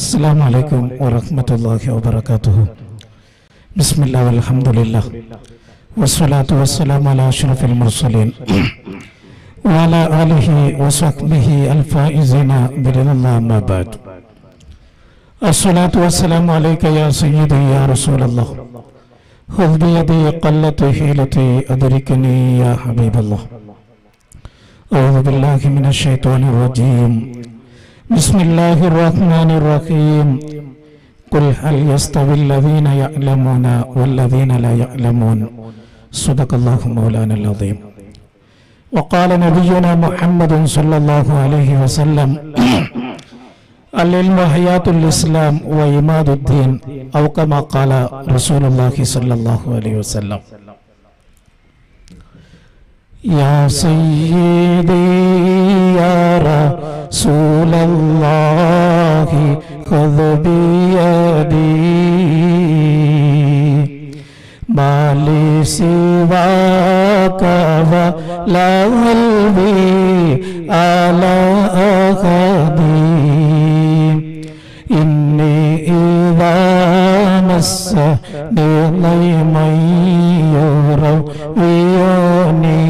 السلام عليكم ورحمة الله وبركاته. بسم الله والحمد لله. والصلاة والسلام على أشرف المرسلين. وعلى آله وصحبه الفائزين برضا الله أما بعد. الصلاة والسلام عليك يا سيدي يا رسول الله. خذ بيدي قلت حيلتي أدركني يا حبيب الله. أعوذ بالله من الشيطان الرجيم. بسم الله الرحمن الرحيم قل هل يستوي الذين يعلمون والذين لا يعلمون صدق الله مولانا العظيم وقال نبينا محمد صلى الله عليه وسلم العلم حياة الإسلام وإماد الدين أو كما قال رسول الله صلى الله عليه وسلم या सैयदे यारा सूलल्लाहि खुद बियदी माली सिवा का वल आला अखदी इन्नी इवा मस्सा बेलाई मई वियोनी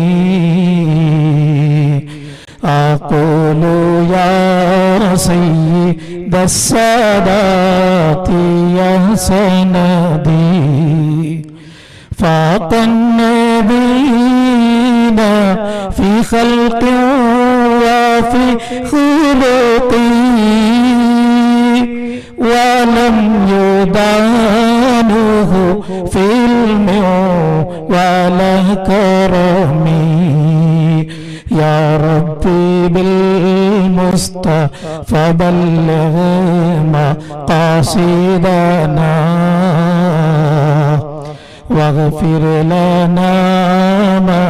سيد السادات يا سندي فاق النبيين في خلق وفي خلق. ولم يدانه في علم ولا كرم. يا ربي بالمصطفى بلغ مقاصدنا واغفر لنا ما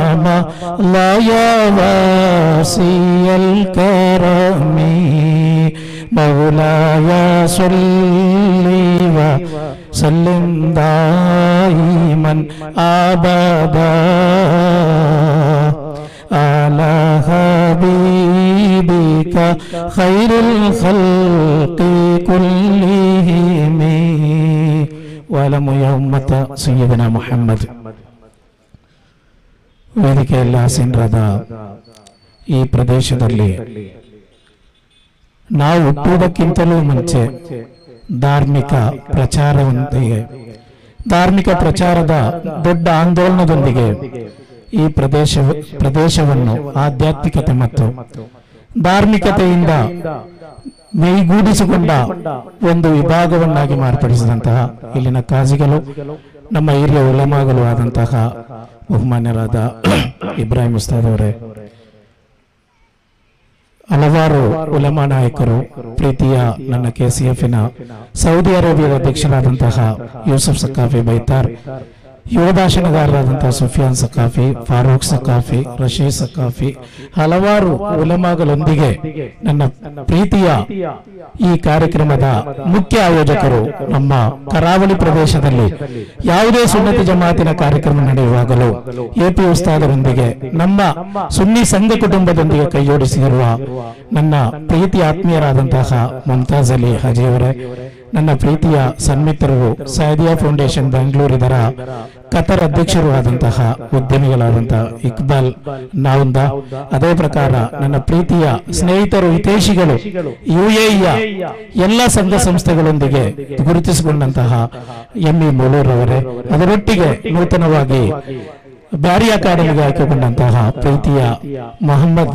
لا يا واسي الكرم. مولاي صل وسلم دائما ابدا على حبيبك خير الخلق كلهم ولم يومة سيدنا محمد ವೇದಿಕೆಯಲ್ಲಿ ಆಸೀನರಾದ ಈ ಪ್ರದೇಶದಲ್ಲಿ ನಾವು ಹುಟ್ಟುವುದಕ್ಕಿಂತಲೂ ಮುಂಚೆ ಧಾರ್ಮಿಕ ಪ್ರಚಾರದೊಂದಿಗೆ ಧಾರ್ಮಿಕ ಪ್ರಚಾರದ ದೊಡ್ಡ ಆಂದೋಲನದೊಂದಿಗೆ ಈ ಪ್ರದೇಶ ಪ್ರದೇಶವನ್ನು ಆಧ್ಯಾತ್ಮಿಕತೆ ಮತ್ತು ಧಾರ್ಮಿಕತೆಯಿಂದ ಮೈಗೂಡಿಸಿಕೊಂಡ ಒಂದು ವಿಭಾಗವನ್ನಾಗಿ ಮಾರ್ಪಡಿಸಿದಂತಹ ಇಲ್ಲಿನ ಕಾಜಿಗಳು, ನಮ್ಮ ಹಿರಿಯ ಉಲಮಾಗಲು ಆದಂತಹ ಬಹುಮಾನ್ಯರಾದ ಇಬ್ರಾಹಿಂ ಉಸ್ತಾದ್ ಅವರೇ. ಹಲವಾರು ಉಲಮಾ ನಾಯಕರು, ಪ್ರೀತಿಯ ನನ್ನ ಕೆ ಸಿ ಎಫ್ನ ಸೌದಿ ಅರೇಬಿಯಾದ ಅಧ್ಯಕ್ಷರಾದಂತಹ ಯೂಸಫ್ ಸಕಾಫಿ ಬೈತಾರ್ ಯುವ ಭಾಷಣಗಾರರಾದಂತಹ ಸುಫಿಯಾನ್ ಸಕಾಫಿ ಫಾರೂಕ್ ಸಕಾಫಿ ರಶೀದ್ ಸಕಾಫಿ ಹಲವಾರು ಉಲಮಾಗಳೊಂದಿಗೆ ನನ್ನ ಪ್ರೀತಿಯ ಈ ಕಾರ್ಯಕ್ರಮದ ಮುಖ್ಯ ಆಯೋಜಕರು ನಮ್ಮ ಕರಾವಳಿ ಪ್ರದೇಶದಲ್ಲಿ. ಯಾವುದೇ ಸುನ್ನತಿ ಜಮಾತಿನ ಕಾರ್ಯಕ್ರಮ ನಡೆಯುವಾಗಲೂ ಎಪಿ ಉಸ್ತಾದರೊಂದಿಗೆ ನಮ್ಮ ಸುನ್ನಿ ಸಂಘ ಕುಟುಂಬದೊಂದಿಗೆ ಕೈಜೋಡಿಸಿರುವ ನನ್ನ ಪ್ರೀತಿ ಆತ್ಮೀಯರಾದಂತಹ ಮುಮ್ತಾಜ್ ಅಲಿ ಹಾಜಿಯವರೇ ನನ್ನ ಪ್ರೀತಿಯ ಸನ್ಮಿತ್ರರು ಸಾದಿಯಾ ಫೌಂಡೇಶನ್ ಬೆಂಗಳೂರು ಇದರ ಕತರ್ ಅಧ್ಯಕ್ಷರು ಆದಂತಹ ಉದ್ಯಮಿಗಳಾದಂತಹ ಇಕ್ಬಾಲ್ ನಾವುಂದ. ಅದೇ ಪ್ರಕಾರ ನನ್ನ ಪ್ರೀತಿಯ ಸ್ನೇಹಿತರು, ಹಿತೈಷಿಗಳು, ಯುಎಇಯ ಎಲ್ಲ ಸಂಘ ಸಂಸ್ಥೆಗಳೊಂದಿಗೆ ಗುರುತಿಸಿಕೊಂಡಂತಹ ಎಂ ಇ ಮೂಳೂರವರೇ ಅದರೊಟ್ಟಿಗೆ ನೂತನವಾಗಿ ಬ್ಯಾರಿ ಅಕಾಡೆಮಿಗೆ ಆಯ್ಕೆಗೊಂಡಂತಹ ಪ್ರೀತಿಯ ಮೊಹಮ್ಮದ್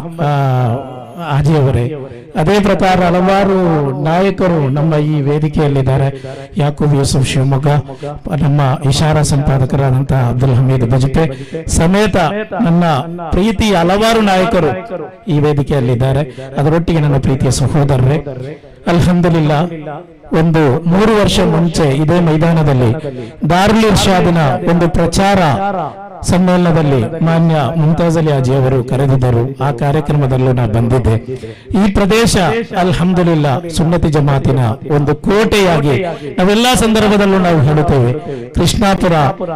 ಹಾಜಿಯವರೇ ಅದೇ ಪ್ರಕಾರ ಹಲವಾರು ನಾಯಕರು ನಮ್ಮ ಈ ವೇದಿಕೆಯಲ್ಲಿದ್ದಾರೆ. ಯಾಕೂಬ್ ಯೂಸುಫ್ ಶಿವಮೊಗ್ಗ, ನಮ್ಮ ಇಶಾರಾ ಸಂಪಾದಕರಾದಂತಹ ಅಬ್ದುಲ್ ಹಮೀದ್ ಬಜಪೆ ಸಮೇತ ನನ್ನ ಪ್ರೀತಿಯ ಹಲವಾರು ನಾಯಕರು ಈ ವೇದಿಕೆಯಲ್ಲಿದ್ದಾರೆ. ಅದರೊಟ್ಟಿಗೆ ನನ್ನ ಪ್ರೀತಿಯ ಸಹೋದರರೇ, ಅಲ್ಹಮ್ದುಲಿಲ್ಲ, ಒಂದು ಮೂರು ವರ್ಷ ಮುಂಚೆ ಇದೇ ಮೈದಾನದಲ್ಲಿ ದಾರುಲ್ ಇರ್ಷಾದಿನ ಒಂದು ಪ್ರಚಾರ ಸಮ್ಮೇಳನದಲ್ಲಿ ಮಾನ್ಯ ಮುಮ್ತಾಜ್ ಅಲಿ ಅಜಿ ಅವರು ಕರೆದಿದ್ದರು. ಆ ಕಾರ್ಯಕ್ರಮದಲ್ಲೂ ನಾನು ಬಂದಿದ್ದೆ. ಈ ಪ್ರದೇಶ ಅಲ್ಹಮ್ದುಲಿಲ್ಲ ಸುನ್ನತಿ ಜಮಾತಿನ ಒಂದು ಕೋಟೆಯಾಗಿ ನಾವೆಲ್ಲಾ ಸಂದರ್ಭದಲ್ಲೂ ನಾವು ಹೇಳುತ್ತೇವೆ. ಕೃಷ್ಣಾಪುರ,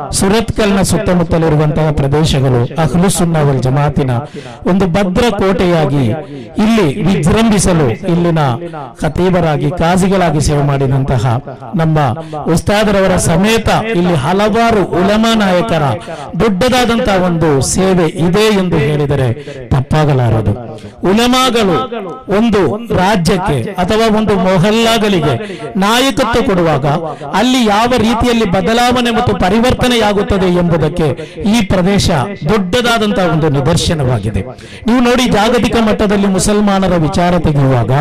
ಸುರತ್ಕಲ್ನ ಸುತ್ತಮುತ್ತಲಿರುವಂತಹ ಪ್ರದೇಶಗಳು ಅಹ್ಲು ಸುನ್ನಾವಲ್ ಜಮಾತಿನ ಒಂದು ಭದ್ರ ಕೋಟೆಯಾಗಿ ಇಲ್ಲಿ ವಿಜೃಂಭಿಸಲು ಇಲ್ಲಿನ ಖತೀಬರಾಗಿ, ಕಾಜಿಗಳಾಗಿ ಸೇವೆ ಮಾಡಿದಂತಹ ನಮ್ಮ ಉಸ್ತಾದರವರ ಸಮೇತ ಇಲ್ಲಿ ಹಲವಾರು ಉಲಮಾ ನಾಯಕರ ದೊಡ್ಡದಾದಂತಹ ಒಂದು ಸೇವೆ ಇದೆ ಎಂದು ಹೇಳಿದರೆ ತಪ್ಪಾಗಲಾರದು. ಉಲಮಾಗಳು ಒಂದು ರಾಜ್ಯಕ್ಕೆ ಅಥವಾ ಒಂದು ಮೊಹಲ್ಲಾಗಳಿಗೆ ನಾಯಕತ್ವ ಕೊಡುವಾಗ ಅಲ್ಲಿ ಯಾವ ರೀತಿಯಲ್ಲಿ ಬದಲಾವಣೆ ಮತ್ತು ಪರಿವರ್ತನೆಯಾಗುತ್ತದೆ ಎಂಬುದಕ್ಕೆ ಈ ಪ್ರದೇಶ ದೊಡ್ಡದಾದಂತಹ ಒಂದು ನಿದರ್ಶನವಾಗಿದೆ. ನೀವು ನೋಡಿ ಜಾಗತಿಕ ಮಟ್ಟದಲ್ಲಿ ಮುಸಲ್ಮಾನರ ವಿಚಾರ ತೆಗೆಯುವಾಗ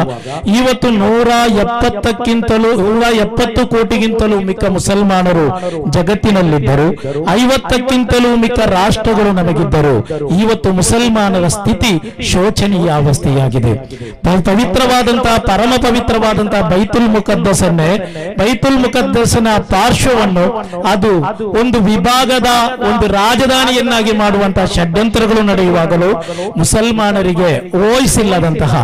ಇವತ್ತು ನೂರ ಎಪ್ಪತ್ತಕ್ಕಿಂತಲೂ ನೂರ ಎಪ್ಪತ್ತು ಕೋಟಿಗಿಂತಲೂ ಮಿಕ್ಕ ಮುಸಲ್ಮಾನರು ಜಗತ್ತಿನಲ್ಲಿದ್ದರು. ಐವತ್ತಕ್ಕಿಂತಲೂ ಮಿಕ್ಕ ರಾಷ್ಟ್ರಗಳು ನಮಗಿದ್ದರು ಇವತ್ತು ಮುಸಲ್ಮಾನರ ಸ್ಥಿತಿ ಶೋಚನೀಯ ಅವಸ್ಥೆಯಾಗಿದೆ. ಪವಿತ್ರವಾದಂತಹ ಪರಮ ಪವಿತ್ರವಾದಂತಹ ಬೈತುಲ್ ಮುಕದ್ದಸನ್ನೇ ಬೈತುಲ್ ಮುಕದ್ದಸನ ಪಾರ್ಶ್ವವನ್ನು ಅದು ಒಂದು ವಿಭಾಗದ ಒಂದು ರಾಜಧಾನಿಯನ್ನಾಗಿ ಮಾಡುವಂತಹ ಷಡ್ಯಂತ್ರಗಳು ನಡೆಯುವಾಗಲೂ ಮುಸಲ್ಮಾನರಿಗೆ ಓಯಿಸಿಲ್ಲದಂತಹ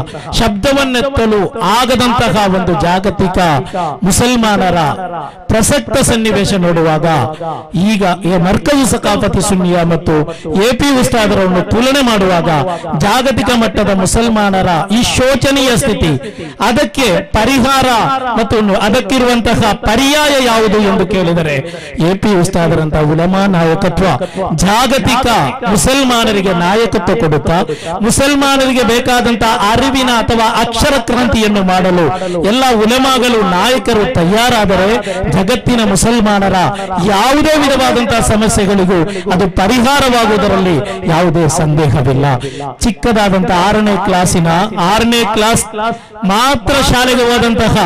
ಶಬ್ದವನ್ನೆತ್ತಲು ಆಗದಂತಹ ಒಂದು ಜಾಗತಿಕ ಮುಸಲ್ಮಾನರ ಪ್ರಸಕ್ತ ಸನ್ನಿವೇಶ ನೋಡುವಾಗ ಈಗ ಮರ್ಕಜು ಸಕಾಫತಿ ಸುನ್ನಿಯ ಮತ್ತು ಎಪಿ ಉಸ್ತಾದರನ್ನು ತುಲನೆ ಮಾಡುವಾಗ ಜಾಗತಿಕ ಮಟ್ಟದ ಮುಸಲ್ಮಾನರ ಈ ಶೋಚನೀಯ ಸ್ಥಿತಿ, ಅದಕ್ಕೆ ಪರಿಹಾರ ಮತ್ತು ಅದಕ್ಕಿರುವಂತಹ ಪರ್ಯಾಯ ಯಾವುದು ಎಂದು ಕೇಳಿದರೆ ಎಪಿ ಉಸ್ತಾದರಂತಹ ಉಲಮಾ ನಾಯಕತ್ವ ಜಾಗತಿಕ ಮುಸಲ್ಮಾನರಿಗೆ ನಾಯಕತ್ವ ಕೊಡುತ್ತಾ, ಮುಸಲ್ಮಾನರಿಗೆ ಬೇಕಾದಂತಹ ಅರಿವಿನ ಅಥವಾ ಅಕ್ಷರ ಕ್ರಾಂತಿಯನ್ನು ಮಾಡಲು ಎಲ್ಲ ಉಲಮಾಗಳು ನಾಯಕರು ತಯಾರಾದರೆ ಜಗತ್ತಿನ ಮುಸಲ್ಮಾನರ ಯಾವುದೇ ವಿಧವಾದಂತಹ ಸಮಸ್ಯೆಗಳಿಗೂ ಅದು ಪರಿಹಾರವಾಗುವುದರಲ್ಲಿ ಯಾವುದೇ ಸಂದೇಹವಿಲ್ಲ. ಚಿಕ್ಕದಾದಂತಹ ಆರನೇ ಕ್ಲಾಸಿನ ಆರನೇ ಕ್ಲಾಸ್ ಮಾತ್ರ ಶಾಲೆಗೆ ಹೋದಂತಹ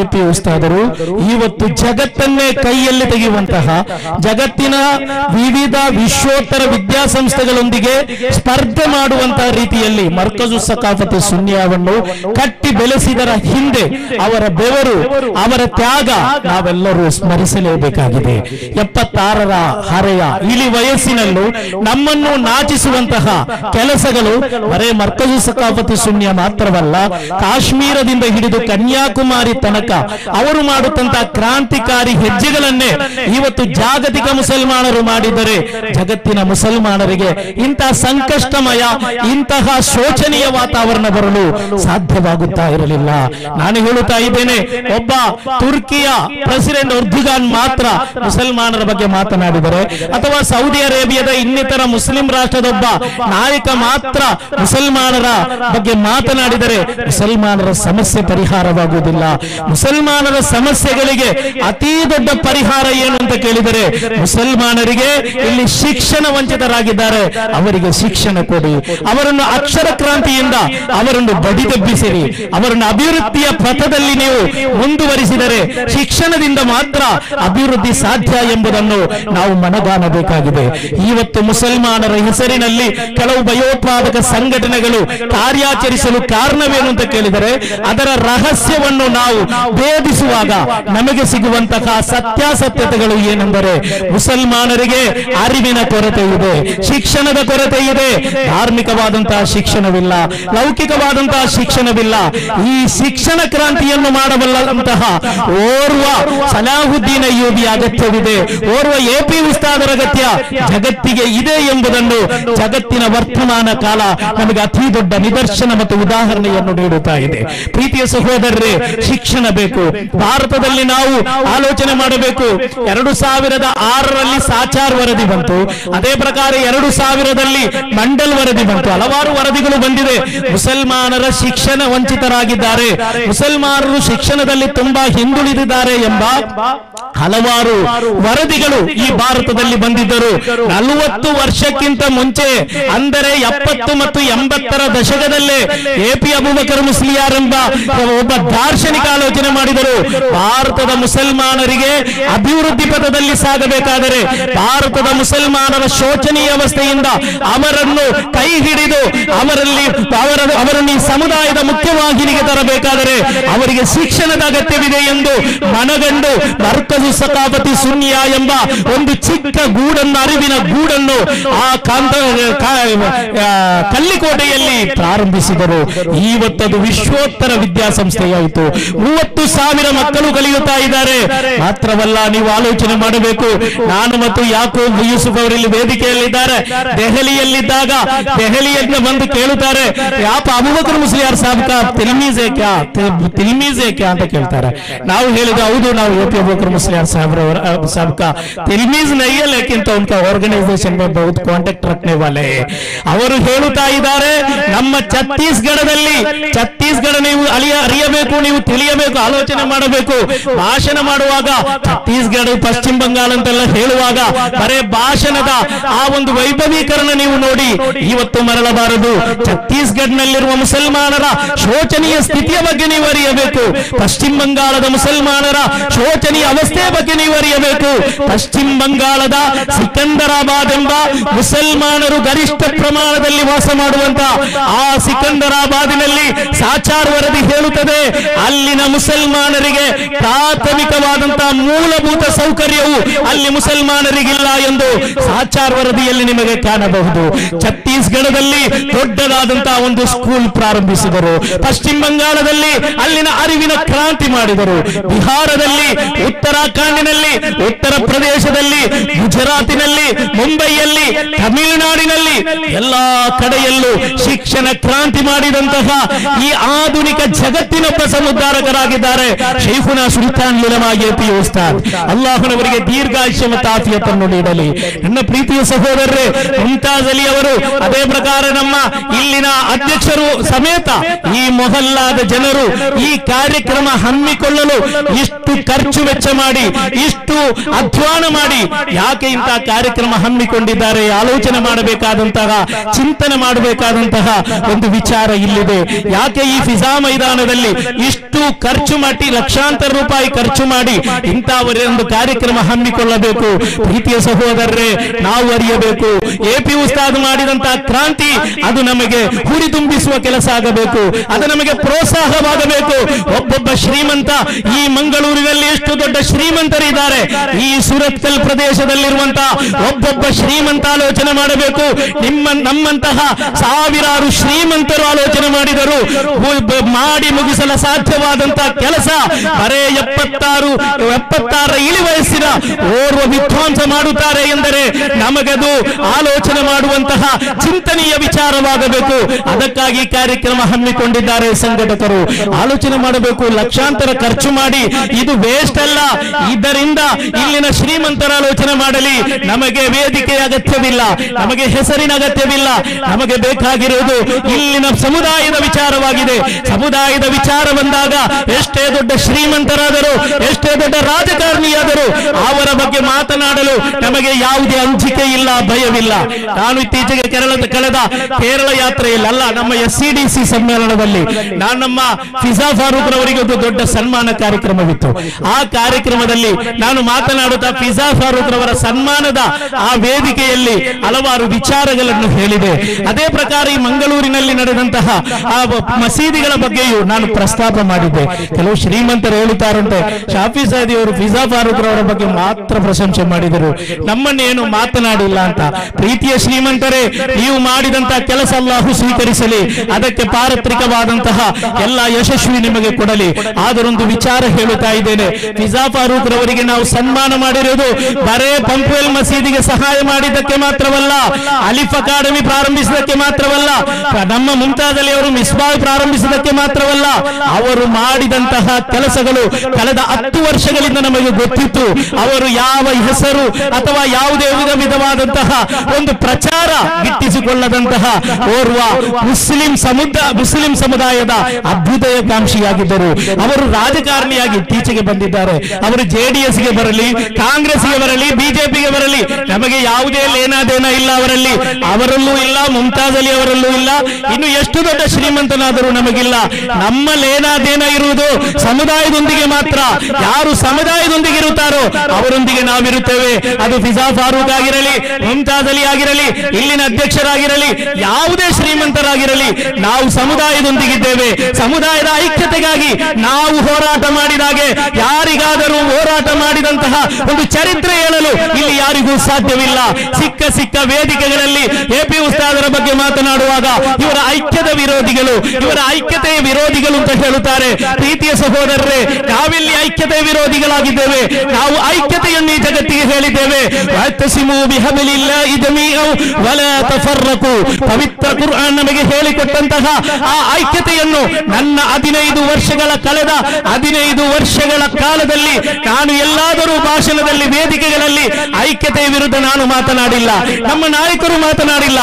ಎಪಿ ಉಸ್ತಾದರು, ಇವತ್ತು ಜಗತ್ತನ್ನೇ ಕೈಯಲ್ಲಿ ತೆಗೆಯುವಂತಹ ಜಗತ್ತಿನ ವಿವಿಧ ವಿಶ್ವೋತ್ತರ ವಿದ್ಯಾಸಂಸ್ಥೆಗಳೊಂದಿಗೆ ಸ್ಪರ್ಧೆ ಮಾಡುವಂತಹ ರೀತಿಯಲ್ಲಿ ಮರ್ಕಜು ಸಕಾಫತಿ ಸುನ್ಯಾವನ್ನು ಕಟ್ಟಿ ಬೆಳೆಸಿದರ ಹಿಂದೆ ಅವರ ಬೆವರು, ಅವರ ತ್ಯಾಗ ನಾವೆಲ್ಲರೂ ಸ್ಮರಿಸಲೇಬೇಕಾಗಿದೆ. ಎಪ್ಪತ್ತಾರರ ಹರೆಯ ಇಳಿ ವಯಸ್ಸಿನಲ್ಲೂ ನಮ್ಮನ್ನು ನಾಚಿಸುವಂತಹ ಕೆಲಸಗಳು, ಬರೇ ಮರ್ಕಜು ಸಕಾಫತಿ ಶೂನ್ಯ ಮಾತ್ರವಲ್ಲ, ಕಾಶ್ಮೀರದಿಂದ ಹಿಡಿದು ಕನ್ಯಾಕುಮಾರಿ ತನಕ ಅವರು ಮಾಡುತ್ತಂತಹ ಕ್ರಾಂತಿಕಾರಿ ಹೆಜ್ಜೆಗಳನ್ನೇ ಇವತ್ತು ಜಾಗತಿಕ ಮುಸಲ್ಮಾನರು ಮಾಡಿದರೆ, ಜಗತ್ತಿನ ಮುಸಲ್ಮಾನರಿಗೆ ಇಂತಹ ಸಂಕಷ್ಟಮಯ, ಇಂತಹ ಶೋಚನೀಯ ವಾತಾವರಣ ಬರಲು ಸಾಧ್ಯವಾಗುತ್ತಾ ಇರಲಿಲ್ಲ. ನಾನು ಹೇಳುತ್ತಾ ಇದ್ದೇನೆ, ಒಬ್ಬ ತುರ್ಕಿಯ ಪ್ರೆಸಿಡೆಂಟ್ ಉರ್ದುಗಾನ್ ಮಾತ್ರ ಮುಸಲ್ಮಾನರ ಬಗ್ಗೆ ಮಾತನಾಡಿದರೆ, ಅಥವಾ ಸೌದಿ ಅರೇಬಿಯಾದ ಇನ್ನಿತರ ಮುಸ್ಲಿಂ ರಾಷ್ಟ್ರದೊಬ್ಬ ನಾಯಕ ಮಾತ್ರ ಮುಸಲ್ಮಾನರ ಬಗ್ಗೆ ಮಾತನಾಡಿದರೆ ಮುಸಲ್ಮಾನರ ಸಮಸ್ಯೆ ಪರಿಹಾರವಾಗುವುದಿಲ್ಲ. ಮುಸಲ್ಮಾನರ ಸಮಸ್ಯೆಗಳಿಗೆ ಅತಿ ದೊಡ್ಡ ಪರಿಹಾರ ಏನು ಅಂತ ಕೇಳಿದರೆ ಮುಸಲ್ಮಾನರಿಗೆ ಇಲ್ಲಿ ಶಿಕ್ಷಣ ವಂಚಿತರಾಗಿದ್ದಾರೆ. ಅವರಿಗೆ ಶಿಕ್ಷಣ ಕೊಡಿ. ಅವರನ್ನು ಅಕ್ಷರ ಕ್ರಾಂತಿಯಿಂದ ಅವರನ್ನು ಬಡಿದೆಬ್ಬಿಸಿರಿ ಅವರನ್ನು ಅಭಿವೃದ್ಧಿಯ ಪಥದಲ್ಲಿ ನೀವು ಮುಂದುವರಿಸಿದರೆ ಶಿಕ್ಷಣದಿಂದ ಮಾತ್ರ ಅಭಿವೃದ್ಧಿ ಸಾಧ್ಯ ಎಂಬುದನ್ನು ನಾವು ಮನಗಾಣಬೇಕಾಗಿದೆ. ಇವತ್ತು ಮುಸಲ್ಮಾನರ ಹೆಸರಿನಲ್ಲಿ ಕೆಲವು ಭಯೋತ್ಪಾದಕ ಸಂಘಟನೆಗಳು ಕಾರ್ಯಾಚರಿಸಲು ಕಾರಣವೇನು ಅಂತ ಕೇಳಿದರೆ, ಅದರ ರಹಸ್ಯವನ್ನು ನಾವು ಭೇದಿಸುವಾಗ ನಮಗೆ ಸಿಗುವಂತಹ ಸತ್ಯಾಸತ್ಯತೆಗಳು ಏನೆಂದರೆ ಮುಸಲ್ಮಾನರಿಗೆ ಅರಿವಿನ ಕೊರತೆ ಇದೆ, ಶಿಕ್ಷಣದ ಕೊರತೆ ಇದೆ, ಧಾರ್ಮಿಕವಾದಂತಹ ಶಿಕ್ಷಣವಿಲ್ಲ, ಲೌಕಿಕವಾದಂತಹ ಶಿಕ್ಷಣವಿಲ್ಲ. ಈ ಶಿಕ್ಷಣ ಕ್ರಾಂತಿಯನ್ನು ಮಾಡಬಲ್ಲಂತಹ ಓರ್ವ ಸಲಾಹುದ್ದೀನ್ ಅಯ್ಯೂಬಿ ಅಗತ್ಯವಿದೆ, ಓರ್ವ ಎಪಿ ಉಸ್ತಾದರ ಅಗತ್ಯ ಜಗತ್ತಿಗೆ ಇದೆ ಎಂಬುದನ್ನು ಜಗತ್ತಿನ ವರ್ತಮಾನ ಕಾಲ ನಮಗೆ ಅತಿ ದೊಡ್ಡ ನಿದರ್ಶನ ಮತ್ತು ಉದಾಹರಣೆಯನ್ನು ನೀಡುತ್ತಾ ಇದೆ. ಪ್ರೀತಿಯ ಸಹೋದರರೇ, ಶಿಕ್ಷಣ ಬೇಕು. ಭಾರತದಲ್ಲಿ ನಾವು ಆಲೋಚನೆ ಮಾಡಬೇಕು. ಎರಡು ಸಾವಿರದ ಆರರಲ್ಲಿ ಸಾಚಾರ್ ವರದಿ ಬಂತು. ಅದೇ ಪ್ರಕಾರ ಎರಡು ಸಾವಿರದಲ್ಲಿ ಮಂಡಲ್ ವರದಿ ಬಂತು. ಹಲವಾರು ವರದಿಗಳು ಬಂದಿದೆ. ಮುಸಲ್ಮಾನರ ಶಿಕ್ಷಣ ವಂಚಿತರಾಗಿದ್ದಾರೆ. ಮುಸಲ್ಮಾನರು ಶಿಕ್ಷಣದಲ್ಲಿ ತುಂಬಾ ಹಿಂದುಳಿದಿದ್ದಾರೆ ಎಂಬ ಹಲವಾರು ವರದಿಗಳು ಈ ಭಾರತದಲ್ಲಿ ಬಂದಿದ್ದರು. ನಲವತ್ತು ವರ್ಷಕ್ಕಿಂತ ಮುಂಚೆ ಅಂದರೆ ಎಪ್ಪತ್ತು ಮತ್ತು ಎಂಬತ್ತರ ದಶಕದಲ್ಲೇ ಎಪಿ ಅಬುಬಕರ್ ಮುಸ್ಲಿಯಾರ್ ಎಂಬ ಒಬ್ಬ ದಾರ್ಶನಿಕ ಆಲೋಚನೆ ಮಾಡಿದರು. ಭಾರತದ ಮುಸಲ್ಮಾನರಿಗೆ ಅಭಿವೃದ್ಧಿ ಪಥದಲ್ಲಿ ಸಾಗಬೇಕಾದರೆ ಭಾರತದ ಮುಸಲ್ಮಾನರ ಶೋಚನೀಯ ಅವಸ್ಥೆಯಿಂದ ಅವರನ್ನು ಕೈ ಹಿಡಿದು ಅವರಲ್ಲಿ ಅವರ ಅವರನ್ನು ಈ ಸಮುದಾಯದ ಮುಖ್ಯವಾಹಿನಿಗೆ ತರಬೇಕಾದರೆ ಅವರಿಗೆ ಶಿಕ್ಷಣದ ಅಗತ್ಯವಿದೆ ಎಂದು ಮನಗಂಡು ಮರ್ಕಜು ಸತಾಪತಿ ಸುನ್ಯ ಎಂಬ ಒಂದು ಚಿಕ್ಕ ಗೂಡನ್ನ ಅರಿವಿನ ಗೂಡನ್ನು ಆ ಕಾಂತ ಕಲ್ಲಿಕೋಟೆಯಲ್ಲಿ ಪ್ರಾರಂಭಿಸಿದರು. ಇವತ್ತದು ವಿಶ್ವೋತ್ತರ ವಿದ್ಯಾಸಂಸ್ಥೆಯಾಯಿತು. ಮೂವತ್ತು ಸಾವಿರ ಮಕ್ಕಳು ಕಲಿಯುತ್ತಾ ಇದ್ದಾರೆ. ಮಾತ್ರವಲ್ಲ, ನೀವು ಆಲೋಚನೆ ಮಾಡಬೇಕು. ನಾನು ಮತ್ತು ಯಾಕೂಬ್ ಯೂಸುಫ್ ಅವರಲ್ಲಿ ವೇದಿಕೆಯಲ್ಲಿದ್ದಾರೆ. ದೆಹಲಿಯಲ್ಲಿದ್ದಾಗ ದೆಹಲಿಯಿಂದ ಬಂದು ಕೇಳುತ್ತಾರೆ. ಯಾಪ, ಅಬುಬಕರ್ ಮುಸ್ಲಿಯಾರ್ ಸಾಬ್ ಕಾ ಅಂತ ಕೇಳ್ತಾರೆ. ನಾವು ಹೇಳಿದ ಹೌದು, ನಾವು ಎ ಪಿ ಮುಸ್ಲಿಯಾರ್ ಸಾಹೇಬ್ರವರ, ಸಾಬ್ ಕಾ. ತಿಲ್ಮೀಸ್ ನೈ है लेकिन तो उनका ऑर्गेनाइजेशन में बहुत कांटेक्ट रखने वाले हैं ಅವರು ಹೇಳುತ್ತಾ ಇದ್ದಾರೆ ನಮ್ಮ ಛತ್ತೀಸ್ಗಢದಲ್ಲಿ ಛತ್ತೀಸ್ಗಢ ನೀವು ಅಳಿಯ ಅರಿಯಬೇಕು ನೀವು ತಿಳಿಯಬೇಕು ಆಲೋಚನೆ ಮಾಡಬೇಕು ಭಾಷಣ ಮಾಡುವಾಗ ಛತ್ತೀಸ್ಗಢ ಪಶ್ಚಿಮ ಬಂಗಾಳ ಅಂತೆಲ್ಲ ಹೇಳುವಾಗ ಬರೇ ಭಾಷಣದ ಆ ಒಂದು ವೈಭವೀಕರಣ ನೀವು ನೋಡಿ ಇವತ್ತು ಮರಳಬಾರದು ಛತ್ತೀಸ್ಗಢನಲ್ಲಿರುವ ಮುಸಲ್ಮಾನರ ಶೋಚನೀಯ ಸ್ಥಿತಿಯ ಬಗ್ಗೆ ನೀವು ಅರಿಯಬೇಕು ಪಶ್ಚಿಮ ಬಂಗಾಳದ ಮುಸಲ್ಮಾನರ ಶೋಚನೀಯ ಅವಸ್ಥೆಯ ಬಗ್ಗೆ ನೀವು ಅರಿಯಬೇಕು ಪಶ್ಚಿಮ ಬಂಗಾಳದ ಸಿಕಂದರಾಬಾದ್ ಎಂಬ ಮುಸಲ್ಮಾನರು ಗರಿಷ್ಠ ಪ್ರಮಾಣದಲ್ಲಿ ವಾಸ ಮಾಡುವಂತ ಆ ಸಿಕಂದರಾಬಾದಿನಲ್ಲಿ ಸಾಚಾರ್ ವರದಿ ಹೇಳುತ್ತದೆ. ಅಲ್ಲಿನ ಮುಸಲ್ಮಾನರಿಗೆ ಪ್ರಾಥಮಿಕವಾದಂತಹ ಮೂಲಭೂತ ಸೌಕರ್ಯವು ಅಲ್ಲಿ ಮುಸಲ್ಮಾನರಿಗಿಲ್ಲ ಎಂದು ಸಾಚಾರ್ ವರದಿಯಲ್ಲಿ ನಿಮಗೆ ಕಾಣಬಹುದು. ಛತ್ತೀಸ್ಗಢದಲ್ಲಿ ದೊಡ್ಡದಾದಂತಹ ಒಂದು ಸ್ಕೂಲ್ ಪ್ರಾರಂಭಿಸಿದರು. ಪಶ್ಚಿಮ ಬಂಗಾಳದಲ್ಲಿ ಅಲ್ಲಿನ ಅರಿವಿನ ಕ್ರಾಂತಿ ಮಾಡಿದರು. ಬಿಹಾರದಲ್ಲಿ, ಉತ್ತರಾಖಂಡಿನಲ್ಲಿ, ಉತ್ತರ ಪ್ರದೇಶದಲ್ಲಿ, ಗುಜರಾತಿನಲ್ಲಿ ಮುಂಬೈಯಲ್ಲಿ, ತಮಿಳುನಾಡಿನಲ್ಲಿ, ಎಲ್ಲಾ ಕಡೆಯಲ್ಲೂ ಶಿಕ್ಷಣ ಕ್ರಾಂತಿ ಮಾಡಿದಂತಹ ಈ ಆಧುನಿಕ ಜಗತ್ತಿನೊಬ್ಬ ಪ್ರಸಮುದ್ಧಾರಕರಾಗಿದ್ದಾರೆ ಶೈಖುನಾ ಸುಲ್ತಾನ್ ಪಿ ಉಸ್ತಾದ್. ಅಲ್ಲಾಹನವರಿಗೆ ದೀರ್ಘಾಯುಷ್ಯ ಮತ್ತು ಆಫಿಯತನ್ನು ನೀಡಲಿ. ನನ್ನ ಪ್ರೀತಿಯ ಸಹೋದರರೇ, ಮುಮ್ತಾಜ್ ಅಲಿ ಅವರು ಅದೇ ಪ್ರಕಾರ ನಮ್ಮ ಇಲ್ಲಿನ ಅಧ್ಯಕ್ಷರು ಸಮೇತ ಈ ಮೊಹಲ್ಲಾದ ಜನರು ಈ ಕಾರ್ಯಕ್ರಮ ಹಮ್ಮಿಕೊಳ್ಳಲು ಇಷ್ಟು ಖರ್ಚು ವೆಚ್ಚ ಮಾಡಿ, ಇಷ್ಟು ಅಧ್ವಾನ ಮಾಡಿ, ಯಾಕೆ ಇಂತಹ ಕಾರ್ಯಕ್ರಮ ಹಮ್ಮಿಕೊಂಡಿದ್ದಾರೆ, ಆಲೋಚನೆ ಮಾಡಬೇಕಾದಂತಹ, ಚಿಂತನೆ ಮಾಡಬೇಕಾದಂತಹ ಒಂದು ವಿಚಾರ ಇಲ್ಲಿದೆ. ಯಾಕೆ ಈ ಫಿಜಾ ಮೈದಾನದಲ್ಲಿ ಇಷ್ಟು ಖರ್ಚು ಮಾಡಿ, ಲಕ್ಷಾಂತರ ರೂಪಾಯಿ ಖರ್ಚು ಮಾಡಿ ಇಂತಹ ಒಂದು ಕಾರ್ಯಕ್ರಮ ಹಮ್ಮಿಕೊಳ್ಳಬೇಕು? ಪ್ರೀತಿಯ ಸಹೋದರರೇ, ನಾವು ಅರಿಯಬೇಕು. ಎಪಿ ಉಸ್ತಾದ್ ಮಾಡಿದಂತಹ ಕ್ರಾಂತಿ, ಅದು ನಮಗೆ ಹುರಿ ತುಂಬಿಸುವ ಕೆಲಸ ಆಗಬೇಕು. ಅದು ನಮಗೆ ಪ್ರೋತ್ಸಾಹವಾಗಬೇಕು. ಒಬ್ಬೊಬ್ಬ ಶ್ರೀಮಂತ, ಈ ಮಂಗಳೂರಿನಲ್ಲಿ ಎಷ್ಟು ದೊಡ್ಡ ಶ್ರೀಮಂತರಿದ್ದಾರೆ. ಈ ಸುರತ್ಕಲ್ ಪ್ರದೇಶದಲ್ಲಿರುವಂತಹ ಒಬ್ಬೊಬ್ಬ ಶ್ರೀಮಂತ ಆಲೋಚನೆ ಮಾಡಬೇಕು. ನಿಮ್ಮ, ನಮ್ಮಂತಹ ಸಾವಿರಾರು ಶ್ರೀಮಂತರು ಆಲೋಚನೆ ಮಾಡಿದರು. ಮಾಡಿ ಮುಗಿಸಲು ಸಾಧ್ಯವಾದಂತಹ ಕೆಲಸ ಬರೇ ಎಪ್ಪತ್ತಾರು ಎಪ್ಪತ್ತಾರ ಇಳಿ ವಯಸ್ಸಿನ ಓರ್ವ ವಿದ್ವಾಂಸ ಮಾಡುತ್ತಾರೆ ಎಂದರೆ ನಮಗದು ಆಲೋಚನೆ ಮಾಡುವಂತಹ ಚಿಂತನೀಯ ವಿಚಾರವಾಗಬೇಕು. ಅದಕ್ಕಾಗಿ ಕಾರ್ಯಕ್ರಮ ಹಮ್ಮಿಕೊಂಡಿದ್ದಾರೆ ಸಂಘಟಕರು. ಆಲೋಚನೆ ಮಾಡಬೇಕು, ಲಕ್ಷಾಂತರ ಖರ್ಚು ಮಾಡಿ. ಇದು ವೇಸ್ಟ್ ಅಲ್ಲ. ಇದರಿಂದ ಇಲ್ಲಿನ ಶ್ರೀಮಂತರ ಆಲೋಚನೆ ಮಾಡಲಿ. ನಮಗೆ ವೇದಿಕೆಯ ಅಗತ್ಯವಿಲ್ಲ, ನಮಗೆ ಹೆಸರಿನ ಅಗತ್ಯವಿಲ್ಲ, ನಮಗೆ ಬೇಕಾಗಿರುವುದು ಇಲ್ಲಿನ ಸಮುದಾಯದ ವಿಚಾರವಾಗಿದೆ. ಸಮುದಾಯದ ವಿಚಾರ ಬಂದಾಗ ಎಷ್ಟೇ ದೊಡ್ಡ ಶ್ರೀಮಂತರಾದರೂ, ಎಷ್ಟೇ ದೊಡ್ಡ ರಾಜಕಾರಣಿಯಾದರೂ ಅವರ ಬಗ್ಗೆ ಮಾತನಾಡಲು ನಮಗೆ ಯಾವುದೇ ಅಂಜಿಕೆ ಇಲ್ಲ, ಭಯವಿಲ್ಲ. ನಾನು ಇತ್ತೀಚೆಗೆ ಕೇರಳದ ಕಳೆದ ಕೇರಳ ಯಾತ್ರೆಯಲ್ಲಿ ಅಲ್ಲ, ನಮ್ಮ ಎಸ್ ಸಿ ಸಮ್ಮೇಳನದಲ್ಲಿ ನಾನು ನಮ್ಮ ಫಿಜಾ ಫಾರೂಕ್ ರವರಿಗೆ ಒಂದು ದೊಡ್ಡ ಸನ್ಮಾನ ಕಾರ್ಯಕ್ರಮವಿತ್ತು. ಆ ಕಾರ್ಯಕ್ರಮದಲ್ಲಿ ನಾನು ಮಾತನಾಡುತ್ತಾ ಫಿಜಾ ಫಾರೂಕ್ ರವರ ಸನ್ಮಾನದ ಆ ವೇದಿಕೆಯಲ್ಲಿ ಹಲವಾರು ವಿಚಾರಗಳನ್ನು ಹೇಳಿದೆ. ಅದೇ ಪ್ರಕಾರ ಈ ಮಂಗಳೂರಿನಲ್ಲಿ ನಡೆದಂತಹ ಆ ಮಸೀದಿಗಳ ಬಗ್ಗೆಯೂ ನಾನು ಪ್ರಸ್ತಾಪ ಮಾಡಿದ್ದೆ. ಕೆಲವು ಶ್ರೀಮಂತರು ಹೇಳುತ್ತಾರಂತೆ ಶಾಫಿ ಸಾದಿ ಅವರು ಫಿಜಾ ಫಾರೂಕ್ ಅವರ ಬಗ್ಗೆ ಮಾತ್ರ ಪ್ರಶಂಸೆ ಮಾಡಿದರು. ನಮ್ಮನ್ನೇನು ಮಾತನಾಡಿಲ್ಲ ಅಂತ. ಪ್ರೀತಿಯ ಶ್ರೀಮಂತರೇ ನೀವು ಮಾಡಿದಂತಹ ಕೆಲಸ ಅಲ್ಲಾಹು ಸ್ವೀಕರಿಸಲಿ. ಅದಕ್ಕೆ ಪಾರತ್ರಿಕವಾದಂತಹ ಎಲ್ಲ ಯಶಸ್ವಿ ನಿಮಗೆ ಕೊಡಲಿ. ಆದರೊಂದು ವಿಚಾರ ಹೇಳುತ್ತಾ ಇದ್ದೇನೆ. ಫಿಜಾ ಫಾರೂಕ್ ರವರಿಗೆ ನಾವು ಸನ್ಮಾನ ಮಾಡಿರುವುದು ಬರೇ ಪಂಪ್ವೆಲ್ ಮಸೀದಿಗೆ ಸಹಾಯ ಮಾಡಿದ್ದಕ್ಕೆ ಮಾತ್ರವಲ್ಲ, ಅಲಿಫ್ ಅಕಾಡೆಮಿ ಪ್ರಾರಂಭಿಸಿದಕ್ಕೆ ಮಾತ್ರವಲ್ಲ, ನಮ್ಮ ಮುಂತಾದಲ್ಲಿ ಅವರು ಮಿಸ್ಬಾಲ್ ಪ್ರಾರಂಭಿಸಿದಕ್ಕೆ ಮಾತ್ರವಲ್ಲ, ಅವರು ಮಾಡಿದಂತಹ ಕೆಲಸಗಳು ಕಳೆದ ಹತ್ತು ವರ್ಷಗಳಿಂದ ನಮಗೆ ಗೊತ್ತಿತ್ತು. ಅವರು ಯಾವ ಹೆಸರು ಅಥವಾ ಯಾವುದೇ ವಿಧ ವಿಧವಾದಂತಹ ಒಂದು ಪ್ರಚಾರ ಗಿಟ್ಟಿಸಿಕೊಳ್ಳದಂತಹ ಓರ್ವ ಮುಸ್ಲಿಂ ಸಮುದಾಯ ಮುಸ್ಲಿಂ ಸಮುದಾಯದ ಅಭ್ಯುದಯಕಾಂಕ್ಷಿಯಾಗಿದ್ದರು. ಅವರು ರಾಜಕಾರಣಿಯಾಗಿ ಇತ್ತೀಚೆಗೆ ಬಂದಿದ್ದಾರೆ. ಅವರು ಜೆಡಿಎಸ್ಗೆ ಬರಲಿ, ಕಾಂಗ್ರೆಸ್ಗೆ ಬರಲಿ ಬಿಜೆಪಿಗೆ ಬರಲಿ ನಮಗೆ ಯಾವುದೇ ಲೇನಾದೇನ ಇಲ್ಲ ಅವರಲ್ಲಿ. ಅವರಲ್ಲೂ ಇಲ್ಲ ಮುಮ್ತಾಜ್ ಅಲಿ ಅವರಲ್ಲೂ ಇಲ್ಲ. ಇನ್ನು ಎಷ್ಟು ದೊಡ್ಡ ಶ್ರೀಮಂತನಾದರೂ ನಮಗಿಲ್ಲ. ನಮ್ಮ ಲೇನಾದೇನ ಇರುವುದು ಸಮುದಾಯದೊಂದಿಗೆ ಮಾತ್ರ. ಯಾರು ಸಮುದಾಯದೊಂದಿಗೆ ಇರುತ್ತಾರೋ ಅವರೊಂದಿಗೆ ನಾವಿರುತ್ತೇವೆ. ಅದು ಫಿಜಾ ಫಾರೂಕ್ ಆಗಿರಲಿ ಮುಮ್ತಾಜ್ ಅಲಿ ಆಗಿರಲಿ ಇಲ್ಲಿನ ಅಧ್ಯಕ್ಷರಾಗಿರಲಿ ಯಾವುದೇ ಶ್ರೀಮಂತರಾಗಿರಲಿ ನಾವು ಸಮುದಾಯದೊಂದಿಗಿದ್ದೇವೆ. ಸಮುದಾಯದ ಐಕ್ಯತೆಗಾಗಿ ನಾವು ಹೋರಾಟ ಮಾಡಿದಾಗೆ ಯಾರಿಗಾದರೂ ಹೋರಾಟ ಮಾಡಿದಂತಹ ಒಂದು ಚರಿತ್ರೆ ಹೇಳಲು ಇಲ್ಲಿ ಯಾರಿಗೂ ಸಾಧ್ಯವಿಲ್ಲ. ಸಿಕ್ಕ ಸಿಕ್ಕ ವೇದಿಕೆಗಳಲ್ಲಿ ಎಪಿ ಉಸ್ತಾದರ ಬಗ್ಗೆ ಮಾತನಾಡುವಾಗ ಇವರ ಐಕ್ಯದ ವಿರೋಧಿಗಳು, ಇವರ ಐಕ್ಯತೆಯ ವಿರೋಧಿಗಳು ಅಂತ ಹೇಳುತ್ತಾರೆ. ಪ್ರೀತಿಯ ಸಹೋದರರೇ, ನಾವೆಲ್ಲಿ ಐಕ್ಯತೆಯ ವಿರೋಧಿಗಳಾಗಿದ್ದೇವೆ. ನಾವು ಐಕ್ಯತೆಯನ್ನು ಈ ಜಗತ್ತಿಗೆ ಹೇಳಿದ್ದೇವೆ. ಪವಿತ್ರ ಕುರ್ಆನ್ ನಮಗೆ ಹೇಳಿಕೊಟ್ಟಂತಹ ಆ ಐಕ್ಯತೆಯನ್ನು ನನ್ನ ಹದಿನೈದು ವರ್ಷಗಳ ಕಳೆದ ಹದಿನೈದು ವರ್ಷಗಳ ಕಾಲದಲ್ಲಿ ನಾನು ಎಲ್ಲಾದರೂ ಭಾಷಣದಲ್ಲಿ ವೇದಿಕೆಗಳಲ್ಲಿ ಐಕ್ಯತೆಯ ವಿರುದ್ಧ ನಾನು ಮಾತನಾಡಿಲ್ಲ. ನಮ್ಮ ನಾಯಕರು ಮಾತನಾಡಿಲ್ಲ.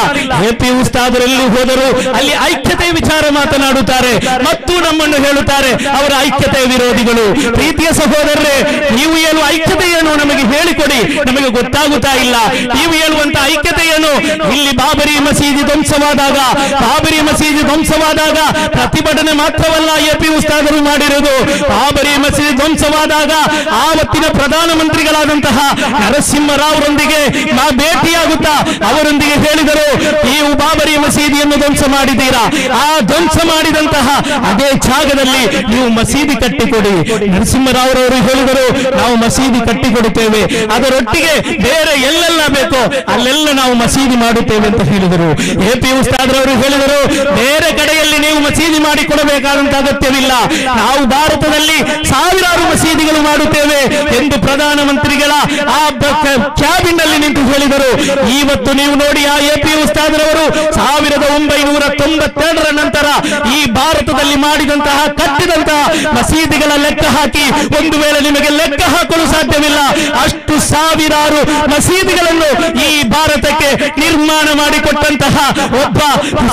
ಎಪಿ ಉಸ್ತಾದರೆಲ್ಲೂ ಹೋದರು ಅಲ್ಲಿ ಐಕ್ಯತೆ ವಿಚಾರ ಮಾತನಾಡುತ್ತಾರೆ. ಮತ್ತು ನಮ್ಮನ್ನು ಹೇಳುತ್ತಾರೆ, ಅವರ ಐಕ್ಯತೆ ವಿರೋಧಿಗಳು. ಪ್ರೀತಿಯ ಸಹೋದರರೇ, ನೀವು ಹೇಳುವ ಐಕ್ಯತೆ ಏನು ನಮಗೆ ಹೇಳಿಕೊಡಿ. ನಮಗೆ ಗೊತ್ತಾಗುತ್ತಾ ಇಲ್ಲ. ನೀವು ಹೇಳುವಂತ ಐಕ್ಯತೆಯನ್ನು ಇಲ್ಲಿ ಬಾಬರಿ ಮಸೀದಿ ಧ್ವಂಸವಾದಾಗ, ಬಾಬರಿ ಮಸೀದಿ ಧ್ವಂಸವಾದಾಗ ಪ್ರತಿಭಟನೆ ಮಾತ್ರವಲ್ಲ ಎಪಿ ಉಸ್ತಾದರು ಮಾಡಿರುವುದು ಬಾಬರಿ ಮಸೀದಿ ಧ್ವಂಸವಾದಾಗ ಆವತ್ತಿನ ಪ್ರಧಾನಮಂತ್ರಿಗಳಾದಂತಹ ನಾ ಭೇಟಿಯಾಗುತ್ತಾ ಅವರೊಂದಿಗೆ ಹೇಳಿದರು, ಈ ಉಬಾಬರಿ ಮಸೀದಿಯನ್ನು ಧ್ವಂಸ ಮಾಡಿದ್ದೀರಾ? ಆ ಧ್ವಂಸ ಮಾಡಿದಂತಹ ಅದೇ ಜಾಗದಲ್ಲಿ ನೀವು ಮಸೀದಿ ಕಟ್ಟಿಕೊಡಿ. ನರಸಿಂಹರಾವ್ರವರು ಹೇಳಿದರು, ನಾವು ಮಸೀದಿ ಕಟ್ಟಿಕೊಡುತ್ತೇವೆ. ಅದರೊಟ್ಟಿಗೆ ಬೇರೆ ಎಲ್ಲೆಲ್ಲ ಬೇಕೋ ಅಲ್ಲೆಲ್ಲ ನಾವು ಮಸೀದಿ ಮಾಡುತ್ತೇವೆ ಅಂತ ಹೇಳಿದರು. ಎ ಪಿ ಉಸ್ತಾದ್ರವರು ಹೇಳಿದರು, ಬೇರೆ ಕಡೆಯಲ್ಲಿ ನೀವು ಮಸೀದಿ ಮಾಡಿಕೊಡಬೇಕಾದಂತ ಅಗತ್ಯವಿಲ್ಲ. ನಾವು ಭಾರತದಲ್ಲಿ ಸಾವಿರಾರು ಮಸೀದಿಗಳು ಮಾಡುತ್ತೇವೆ ಎಂದು ಪ್ರಧಾನಮಂತ್ರಿಗಳ ಆ ಕ್ಯಾಬಿನ್ನಲ್ಲಿ ನಿಂತು ಹೇಳಿದರು. ಇವತ್ತು ನೀವು ನೋಡಿ ಆ ಎಪಿ ಉಸ್ತಾದ್ರವರು ಸಾವಿರದ ಒಂಬೈನೂರ ತೊಂಬತ್ತೆರಡರ ನಂತರ ಈ ಭಾರತದಲ್ಲಿ ಮಾಡಿದಂತಹ, ಕಟ್ಟಿದಂತಹ ಮಸೀದಿಗಳ ಲೆಕ್ಕ ಹಾಕಿ ಒಂದು ವೇಳೆ ನಿಮಗೆ ಲೆಕ್ಕ ಹಾಕಲು ಸಾಧ್ಯವಿಲ್ಲ. ಅಷ್ಟು ಸಾವಿರಾರು ಮಸೀದಿಗಳನ್ನು ಈ ಭಾರತಕ್ಕೆ ನಿರ್ಮಾಣ ಮಾಡಿಕೊಟ್ಟಂತಹ ಒಬ್ಬ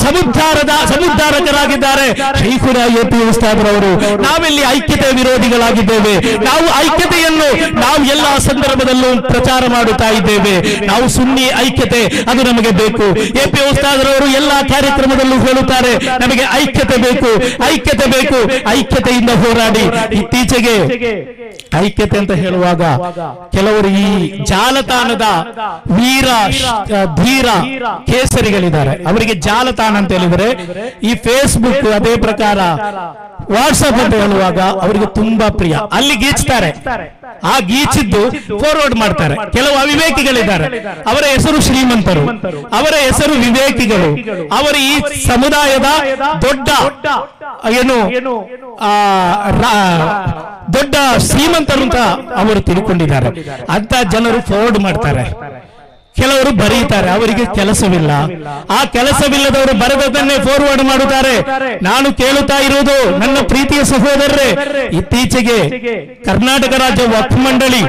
ಸಮುದ್ಧಾರದ, ಸಮುದ್ಧಾರಕರಾಗಿದ್ದಾರೆ ಶೈಖುರ ಎ ಪಿ ಉಸ್ತಾದ್ರವರು. ನಾವಿಲ್ಲಿ ಐಕ್ಯತೆ ವಿರೋಧಿಗಳಾಗಿದ್ದೇವೆ. ನಾವು ಐಕ್ಯತೆಯನ್ನು, ನಾವು ಎಲ್ಲ ಸಂದರ್ಭದಲ್ಲೂ ಪ್ರಚಾರ ಮಾಡುತ್ತಾ ಇದ್ದೇವೆ. ನಾವು ಸುನ್ನಿ ಐಕ್ಯತೆ, ಅದು ನಮಗೆ ಬೇಕು. ಎ ಪಿ ಉಸ್ತಾದ್ರವರು ಎಲ್ಲಾ ಕಾರ್ಯಕ್ರಮದಲ್ಲೂ ಹೇಳುತ್ತಾರೆ, ನಮಗೆ ಐಕ್ಯತೆ ಬೇಕು ಐಕ್ಯತೆ ಬೇಕು, ಐಕ್ಯತೆಯಿಂದ ಹೋರಾಡಿ. ಇತ್ತೀಚೆಗೆ ಐಕ್ಯತೆ ಅಂತ ಹೇಳುವಾಗ ಕೆಲವರು ಈ ಜಾಲತಾಣದ ವೀರ ಧೀರ ಕೇಸರಿಗಳಿದ್ದಾರೆ. ಅವರಿಗೆ ಜಾಲತಾಣ ಅಂತ ಹೇಳಿದರೆ, ಈ ಫೇಸ್ಬುಕ್ ಅದೇ ಪ್ರಕಾರ ವಾಟ್ಸಪ್ ಅಂತ ಹೇಳುವಾಗ ಅವರಿಗೆ ತುಂಬಾ ಪ್ರಿಯ. ಅಲ್ಲಿ ಗೀಚ್ತಾರೆ. ಆ ಗೀಚಿದ್ದು ಫಾರ್ವರ್ಡ್ ಮಾಡ್ತಾರೆ. ಕೆಲವು ಅವಿವೇಕಿಗಳಿದ್ದಾರೆ ಅವರ ಹೆಸರು ಶ್ರೀಮಂತರು. ಅವರ ಹೆಸರು ವಿವೇಕಿಗಳು. ಅವರು ಈ ಸಮುದಾಯದ ದೊಡ್ಡ ಏನು ದೊಡ್ಡ ಶ್ರೀಮಂತರು ಅಂತ ಅವರು ತಿಳ್ಕೊಂಡಿದ್ದಾರೆ. ಅಂತ ಜನರು ಫಾರ್ವರ್ಡ್ ಮಾಡ್ತಾರೆ. ಕೆಲವರು ಬರೀತಾರೆ, ಅವರಿಗೆ ಕೆಲಸವಿಲ್ಲ. ಆ ಕೆಲಸವಿಲ್ಲದವರು ಬರೆದದನ್ನೇ ಫಾರ್ವರ್ಡ್ ಮಾಡುತ್ತಾರೆ. ನಾನು ಕೇಳುತ್ತಾ ಇರುವುದು ನನ್ನ ಪ್ರೀತಿಯ ಸಹೋದರರೇ, ಇತ್ತೀಚೆಗೆ ಕರ್ನಾಟಕ ರಾಜ್ಯ ವಕ್ಫ್ ಮಂಡಳಿ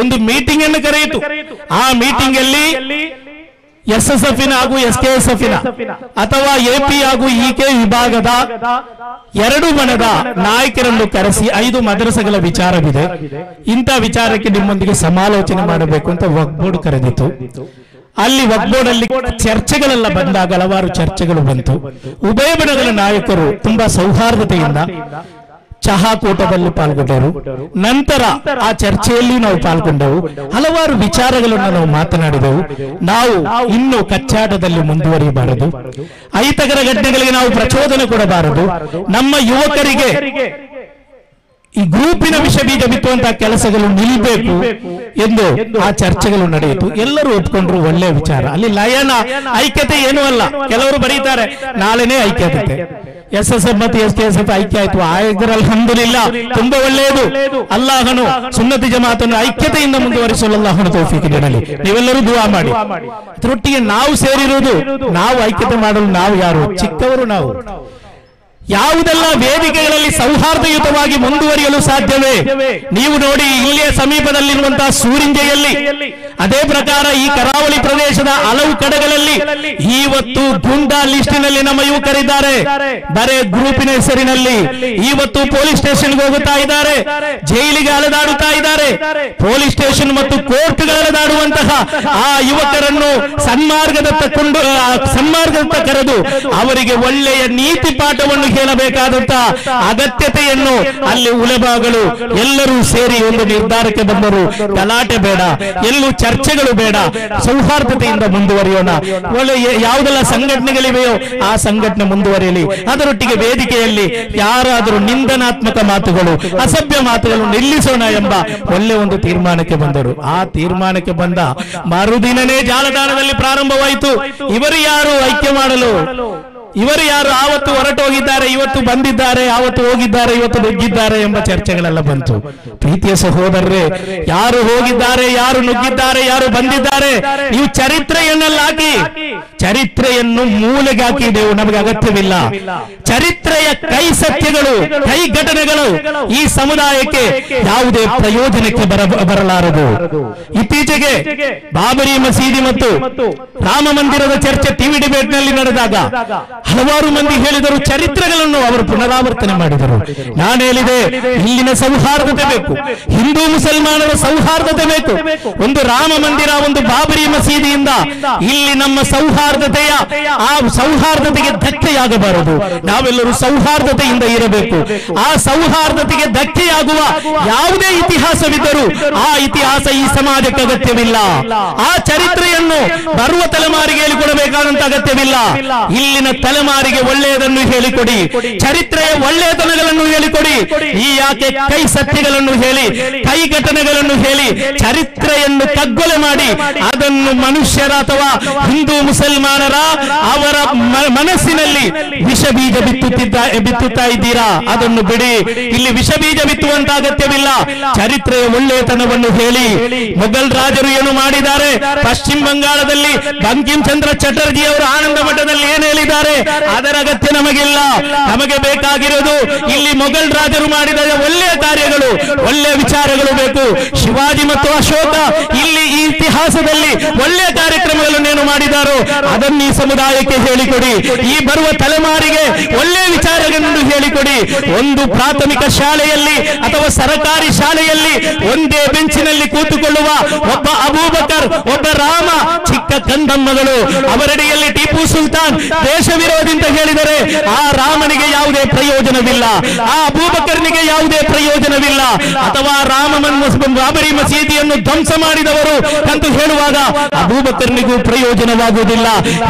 ಒಂದು ಮೀಟಿಂಗ್ ಅನ್ನು ಕರೆಯಿತು. ಆ ಮೀಟಿಂಗ್ ಅಲ್ಲಿ ಎಸ್ ಎಸ್ ಎಫ್ ಹಾಗೂ ಎಸ್ ಕೆ ಎಸ್ ಎಫ್ ಅಥವಾ ಎಪಿ ಹಾಗೂ ಕೆ ವಿಭಾಗದ ಎರಡು ಮನದ ನಾಯಕರನ್ನು ಕರೆಸಿ ಐದು ಮದ್ರಸಗಳ ವಿಚಾರವಿದೆ. ಇಂಥ ವಿಚಾರಕ್ಕೆ ನಿಮ್ಮೊಂದಿಗೆ ಸಮಾಲೋಚನೆ ಮಾಡಬೇಕು ಅಂತ ವಕ್ಬೋರ್ಡ್ ಕರೆದಿತ್ತು. ಅಲ್ಲಿ ವಕ್ಫ್ ಬೋರ್ಡ್ ಅಲ್ಲಿ ಚರ್ಚೆಗಳೆಲ್ಲ ಬಂದಾಗ ಹಲವಾರು ಚರ್ಚೆಗಳು ಬಂತು. ಉಭಯ ಬಣಗಳ ನಾಯಕರು ತುಂಬಾ ಸೌಹಾರ್ದತೆಯಿಂದ ಚಹಾ ಕೂಟದಲ್ಲಿ ಪಾಲ್ಗೊಂಡರು ನಂತರ ಆ ಚರ್ಚೆಯಲ್ಲಿ ನಾವು ಪಾಲ್ಗೊಂಡೆವು. ಹಲವಾರು ವಿಚಾರಗಳನ್ನು ನಾವು ಮಾತನಾಡಿದೆವು. ನಾವು ಇನ್ನು ಕಚ್ಚಾಟದಲ್ಲಿ ಮುಂದುವರಿಯಬಾರದು. ಅಹಿತಕರ ಘಟನೆಗಳಿಗೆ ನಾವು ಪ್ರಚೋದನೆ ಕೊಡಬಾರದು. ನಮ್ಮ ಯುವಕರಿಗೆ ಈ ಗ್ರೂಪಿನ ವಿಷ ಬೀಜ ಬಿತ್ತುವಂತಹ ಕೆಲಸಗಳು ನಿಲ್ಬೇಕು ಎಂದು ಆ ಚರ್ಚೆಗಳು ನಡೆಯಿತು. ಎಲ್ಲರೂ ಒಪ್ಕೊಂಡ್ರು ಒಳ್ಳೆಯ ವಿಚಾರ. ಅಲ್ಲಿ ಲಯನ ಐಕ್ಯತೆ ಏನೂ ಅಲ್ಲ. ಕೆಲವರು ಬರೀತಾರೆ ನಾಳೆನೇ ಐಕ್ಯತೆ. ಎಸ್ ಎಸ್ ಎಫ್ ಮತ್ತು ಎಸ್ ಕೆ ಎಸ್ ಎಫ್ ಐಕ್ಯ ಆಯ್ತು. ಆಗಿದ್ರೆ ಅಲ್ಹಮ್ದುಲಿಲ್ಲ, ತುಂಬಾ ಒಳ್ಳೆಯದು. ಅಲ್ಲಾಹನು ಸುನ್ನತಿ ಜಮಾತನ್ನು ಐಕ್ಯತೆಯಿಂದ ಮುಂದುವರಿಸಲು ಅಲ್ಲಾಹನು ತೌಫೀಕ್ ನೀಡಲಿ. ನೀವೆಲ್ಲರೂ ದುವಾ ಮಾಡಿ. ಅದರೊಟ್ಟಿಗೆ ನಾವು ಸೇರಿರುವುದು, ನಾವು ಐಕ್ಯತೆ ಮಾಡಲು ನಾವು ಯಾರು? ಚಿಕ್ಕವರು ನಾವು. ಯಾವುದೆಲ್ಲ ವೇದಿಕೆಗಳಲ್ಲಿ ಸೌಹಾರ್ದಯುತವಾಗಿ ಮುಂದುವರಿಯಲು ಸಾಧ್ಯವೇ? ನೀವು ನೋಡಿ ಇಲ್ಲಿಯ ಸಮೀಪದಲ್ಲಿರುವಂತಹ ಸೂರಿಂಜೆಯಲ್ಲಿ. ಅದೇ ಪ್ರಕಾರ ಈ ಕರಾವಳಿ ಪ್ರದೇಶದ ಹಲವು ಕಡೆಗಳಲ್ಲಿ ಇವತ್ತು ಗುಂಡಾ ಲಿಸ್ಟಿನಲ್ಲಿ ನಮ್ಮ ಯುವಕರಿದ್ದಾರೆ ಬರೇ ಗ್ರೂಪಿನ ಹೆಸರಿನಲ್ಲಿ ಇವತ್ತು ಪೊಲೀಸ್ ಸ್ಟೇಷನ್ಗೆ ಹೋಗುತ್ತಾ ಇದ್ದಾರೆ. ಜೈಲಿಗೆ ಅಲೆದಾಡುತ್ತಾ ಇದ್ದಾರೆ. ಪೊಲೀಸ್ ಸ್ಟೇಷನ್ ಮತ್ತು ಕೋರ್ಟ್ಗೆ ಅಲೆದಾಡುವಂತಹ ಆ ಯುವಕರನ್ನು ಸನ್ಮಾರ್ಗದತ್ತ ಕೊಂಡು ಸನ್ಮಾರ್ಗದತ್ತ ಕರೆದು ಅವರಿಗೆ ಒಳ್ಳೆಯ ನೀತಿ ಪಾಠವನ್ನು ಹೇಳಬೇಕಾದಂತ ಅಗತ್ಯತೆಯನ್ನು ಅಲ್ಲಿ ಉಲೆಬಾಗಳು ಎಲ್ಲರೂ ಸೇರಿ ಒಂದು ನಿರ್ಧಾರಕ್ಕೆ ಬಂದರು. ಗಲಾಟೆ ಬೇಡ, ಎಲ್ಲೂ ಚರ್ಚೆಗಳು ಬೇಡ, ಸೌಹಾರ್ದತೆಯಿಂದ ಮುಂದುವರಿಯೋಣ. ಒಳ್ಳೆ ಯಾವುದೆಲ್ಲ ಸಂಘಟನೆಗಳಿವೆಯೋ ಆ ಸಂಘಟನೆ ಮುಂದುವರಿಯಲಿ. ಅದರೊಟ್ಟಿಗೆ ವೇದಿಕೆಯಲ್ಲಿ ಯಾರಾದರೂ ನಿಂದನಾತ್ಮಕ ಮಾತುಗಳು, ಅಸಭ್ಯ ಮಾತುಗಳು ನಿಲ್ಲಿಸೋಣ ಎಂಬ ಒಳ್ಳೆ ಒಂದು ತೀರ್ಮಾನಕ್ಕೆ ಬಂದರು. ಆ ತೀರ್ಮಾನಕ್ಕೆ ಬಂದ ಮರುದಿನನೇ ಜಾಲತಾಣದಲ್ಲಿ ಪ್ರಾರಂಭವಾಯಿತು. ಇವರು ಯಾರು? ಐಕ್ಯ ಮಾಡಲು. ಇವರು ಯಾರು ಆವತ್ತು ಹೊರಟೋಗಿದ್ದಾರೆ, ಇವತ್ತು ಬಂದಿದ್ದಾರೆ, ಆವತ್ತು ಹೋಗಿದ್ದಾರೆ, ಇವತ್ತು ನುಗ್ಗಿದ್ದಾರೆ ಎಂಬ ಚರ್ಚೆಗಳೆಲ್ಲ ಬಂತು. ಪ್ರೀತಿಯ ಸಹೋದರರೇ, ಯಾರು ಹೋಗಿದ್ದಾರೆ, ಯಾರು ನುಗ್ಗಿದ್ದಾರೆ, ಯಾರು ಬಂದಿದ್ದಾರೆ, ನೀವು ಚರಿತ್ರೆಯನ್ನೆಲ್ಲ ಹಾಕಿ. ಚರಿತ್ರೆಯನ್ನು ಮೂಲೆಗೆ ಹಾಕಿದೆವು ನಮಗೆ ಅಗತ್ಯವಿಲ್ಲ. ಚರಿತ್ರೆಯ ಕೈ ಸತ್ಯಗಳು, ಕೈ ಘಟನೆಗಳು ಈ ಸಮುದಾಯಕ್ಕೆ ಯಾವುದೇ ಪ್ರಯೋಜನಕ್ಕೆ ಬರ, ಬರಲಾರದು. ಇತ್ತೀಚೆಗೆ ಬಾಬರಿ ಮಸೀದಿ ಮತ್ತು ರಾಮ ಮಂದಿರದ ಚರ್ಚೆ ಟಿವಿ ಡಿಬೇಟ್ನಲ್ಲಿ ನಡೆದಾಗ ಹಲವಾರು ಮಂದಿ ಹೇಳಿದರು, ಚರಿತ್ರೆಗಳನ್ನು ಅವರು ಪುನರಾವರ್ತನೆ ಮಾಡಿದರು. ನಾನು ಹೇಳಿದೆ, ಇಲ್ಲಿನ ಸೌಹಾರ್ದತೆ ಬೇಕು. ಹಿಂದೂ ಮುಸಲ್ಮಾನರ ಸೌಹಾರ್ದತೆ ಬೇಕು. ಒಂದು ರಾಮ ಮಂದಿರ, ಒಂದು ಬಾಬರಿ ಮಸೀದಿಯಿಂದ ಇಲ್ಲಿ ನಮ್ಮ ಸೌಹಾರ್ದತೆಯ, ಆ ಸೌಹಾರ್ದತೆಗೆ ಧಕ್ಕೆಯಾಗಬಾರದು. ನಾವೆಲ್ಲರೂ ಸೌಹಾರ್ದತೆಯಿಂದ ಇರಬೇಕು. ಆ ಸೌಹಾರ್ದತೆಗೆ ಧಕ್ಕೆಯಾಗುವ ಯಾವುದೇ ಇತಿಹಾಸವಿದ್ದರೂ ಆ ಇತಿಹಾಸ ಈ ಸಮಾಜಕ್ಕೆ ಅಗತ್ಯವಿಲ್ಲ. ಆ ಚರಿತ್ರೆಯನ್ನು ಬರುವ ತಲೆಮಾರಿಗೆ ಹೇಳಿಕೊಡಬೇಕಾದಂತ ಅಗತ್ಯವಿಲ್ಲ. ಇಲ್ಲಿನ ತಲೆಮಾರಿಗೆ ಒಳ್ಳೆಯದನ್ನು ಹೇಳಿಕೊಡಿ. ಚರಿತ್ರೆಯ ಒಳ್ಳೆಯತನಗಳನ್ನು ಹೇಳಿಕೊಡಿ. ಈ ಯಾಕೆ ಕೈ ಸತ್ಯಗಳನ್ನು ಹೇಳಿ ಕೈ ಘಟನೆಗಳನ್ನು ಹೇಳಿ ಚರಿತ್ರೆಯನ್ನು ತಗ್ಗೊಲೆ ಮಾಡಿ ಅದನ್ನು ಮನುಷ್ಯರ ಅಥವಾ ಹಿಂದೂ ಮುಸಲ್ಮಾನರ ಅವರ ಮನಸ್ಸಿನಲ್ಲಿ ವಿಷ ಬೀಜ ಬಿತ್ತುತ್ತಿದ್ದ ಬಿತ್ತುತ್ತಾ ಇದ್ದೀರಾ? ಅದನ್ನು ಬಿಡಿ. ಇಲ್ಲಿ ವಿಷ ಬೀಜ ಬಿತ್ತುವಂತ ಅಗತ್ಯವಿಲ್ಲ. ಚರಿತ್ರೆಯ ಒಳ್ಳೆಯತನವನ್ನು ಹೇಳಿ. ಮೊಘಲ್ ರಾಜರು ಏನು ಮಾಡಿದ್ದಾರೆ? ಪಶ್ಚಿಮ ಬಂಗಾಳದಲ್ಲಿ ಬಂಕಿಂ ಚಂದ್ರ ಚಟರ್ಜಿ ಅವರು ಆನಂದ ಮಠದಲ್ಲಿ ಏನು ಹೇಳಿದ್ದಾರೆ? ಅದರ ಅಗತ್ಯ ನಮಗಿಲ್ಲ. ನಮಗೆ ಬೇಕಾಗಿರೋದು ಇಲ್ಲಿ ಮೊಘಲ್ ರಾಜರು ಮಾಡಿದ ಒಳ್ಳೆಯ ಕಾರ್ಯಗಳು ಒಳ್ಳೆಯ ವಿಚಾರಗಳು ಬೇಕು. ಶಿವಾಜಿ ಮತ್ತು ಅಶೋಕ ಇಲ್ಲಿ ಈ ಇತಿಹಾಸದಲ್ಲಿ ಒಳ್ಳೆಯ ಕಾರ್ಯಕ್ರಮಗಳನ್ನು ಏನು ಮಾಡಿದಾರೋ ಅದನ್ನು ಈ ಸಮುದಾಯಕ್ಕೆ ಹೇಳಿಕೊಡಿ. ಈ ಬರುವ ತಲೆಮಾರಿಗೆ ಒಳ್ಳೆಯ ವಿಚಾರಗಳನ್ನು ಹೇಳಿಕೊಡಿ. ಒಂದು ಪ್ರಾಥಮಿಕ ಶಾಲೆಯಲ್ಲಿ ಅಥವಾ ಸರಕಾರಿ ಶಾಲೆಯಲ್ಲಿ ಒಂದೇ ಬೆಂಚಿನಲ್ಲಿ ಕೂತುಕೊಳ್ಳುವ ಒಬ್ಬ ಅಬೂಬಕರ್ ಒಬ್ಬ ರಾಮ ಚಿಕ್ಕ ಕಂದಮ್ಮಗಳು. ಅವರಡಿಯಲ್ಲಿ ಟಿಪ್ಪು ಸುಲ್ತಾನ್ ದೇಶ ವಿರೋಧಿ ಅಂತ ಹೇಳಿದರೆ ಆ ರಾಮನಿಗೆ ಯಾವುದೇ ಪ್ರಯೋಜನವಿಲ್ಲ, ಆ ಅಬೂಬಕರ್ನಿಗೆ ಯಾವುದೇ ಪ್ರಯೋಜನವಿಲ್ಲ. ಅಥವಾ ರಾಮ ಮನ್- ಬಾಬರಿ ಮಸೀದಿಯನ್ನು ಧ್ವಂಸ ಮಾಡಿದವರು ಅಂತ ಹೇಳುವಾಗ ಅಬೂಬಕರ್ನಿಗೂ ಪ್ರಯೋಜನವಾಗುವುದಿಲ್ಲ.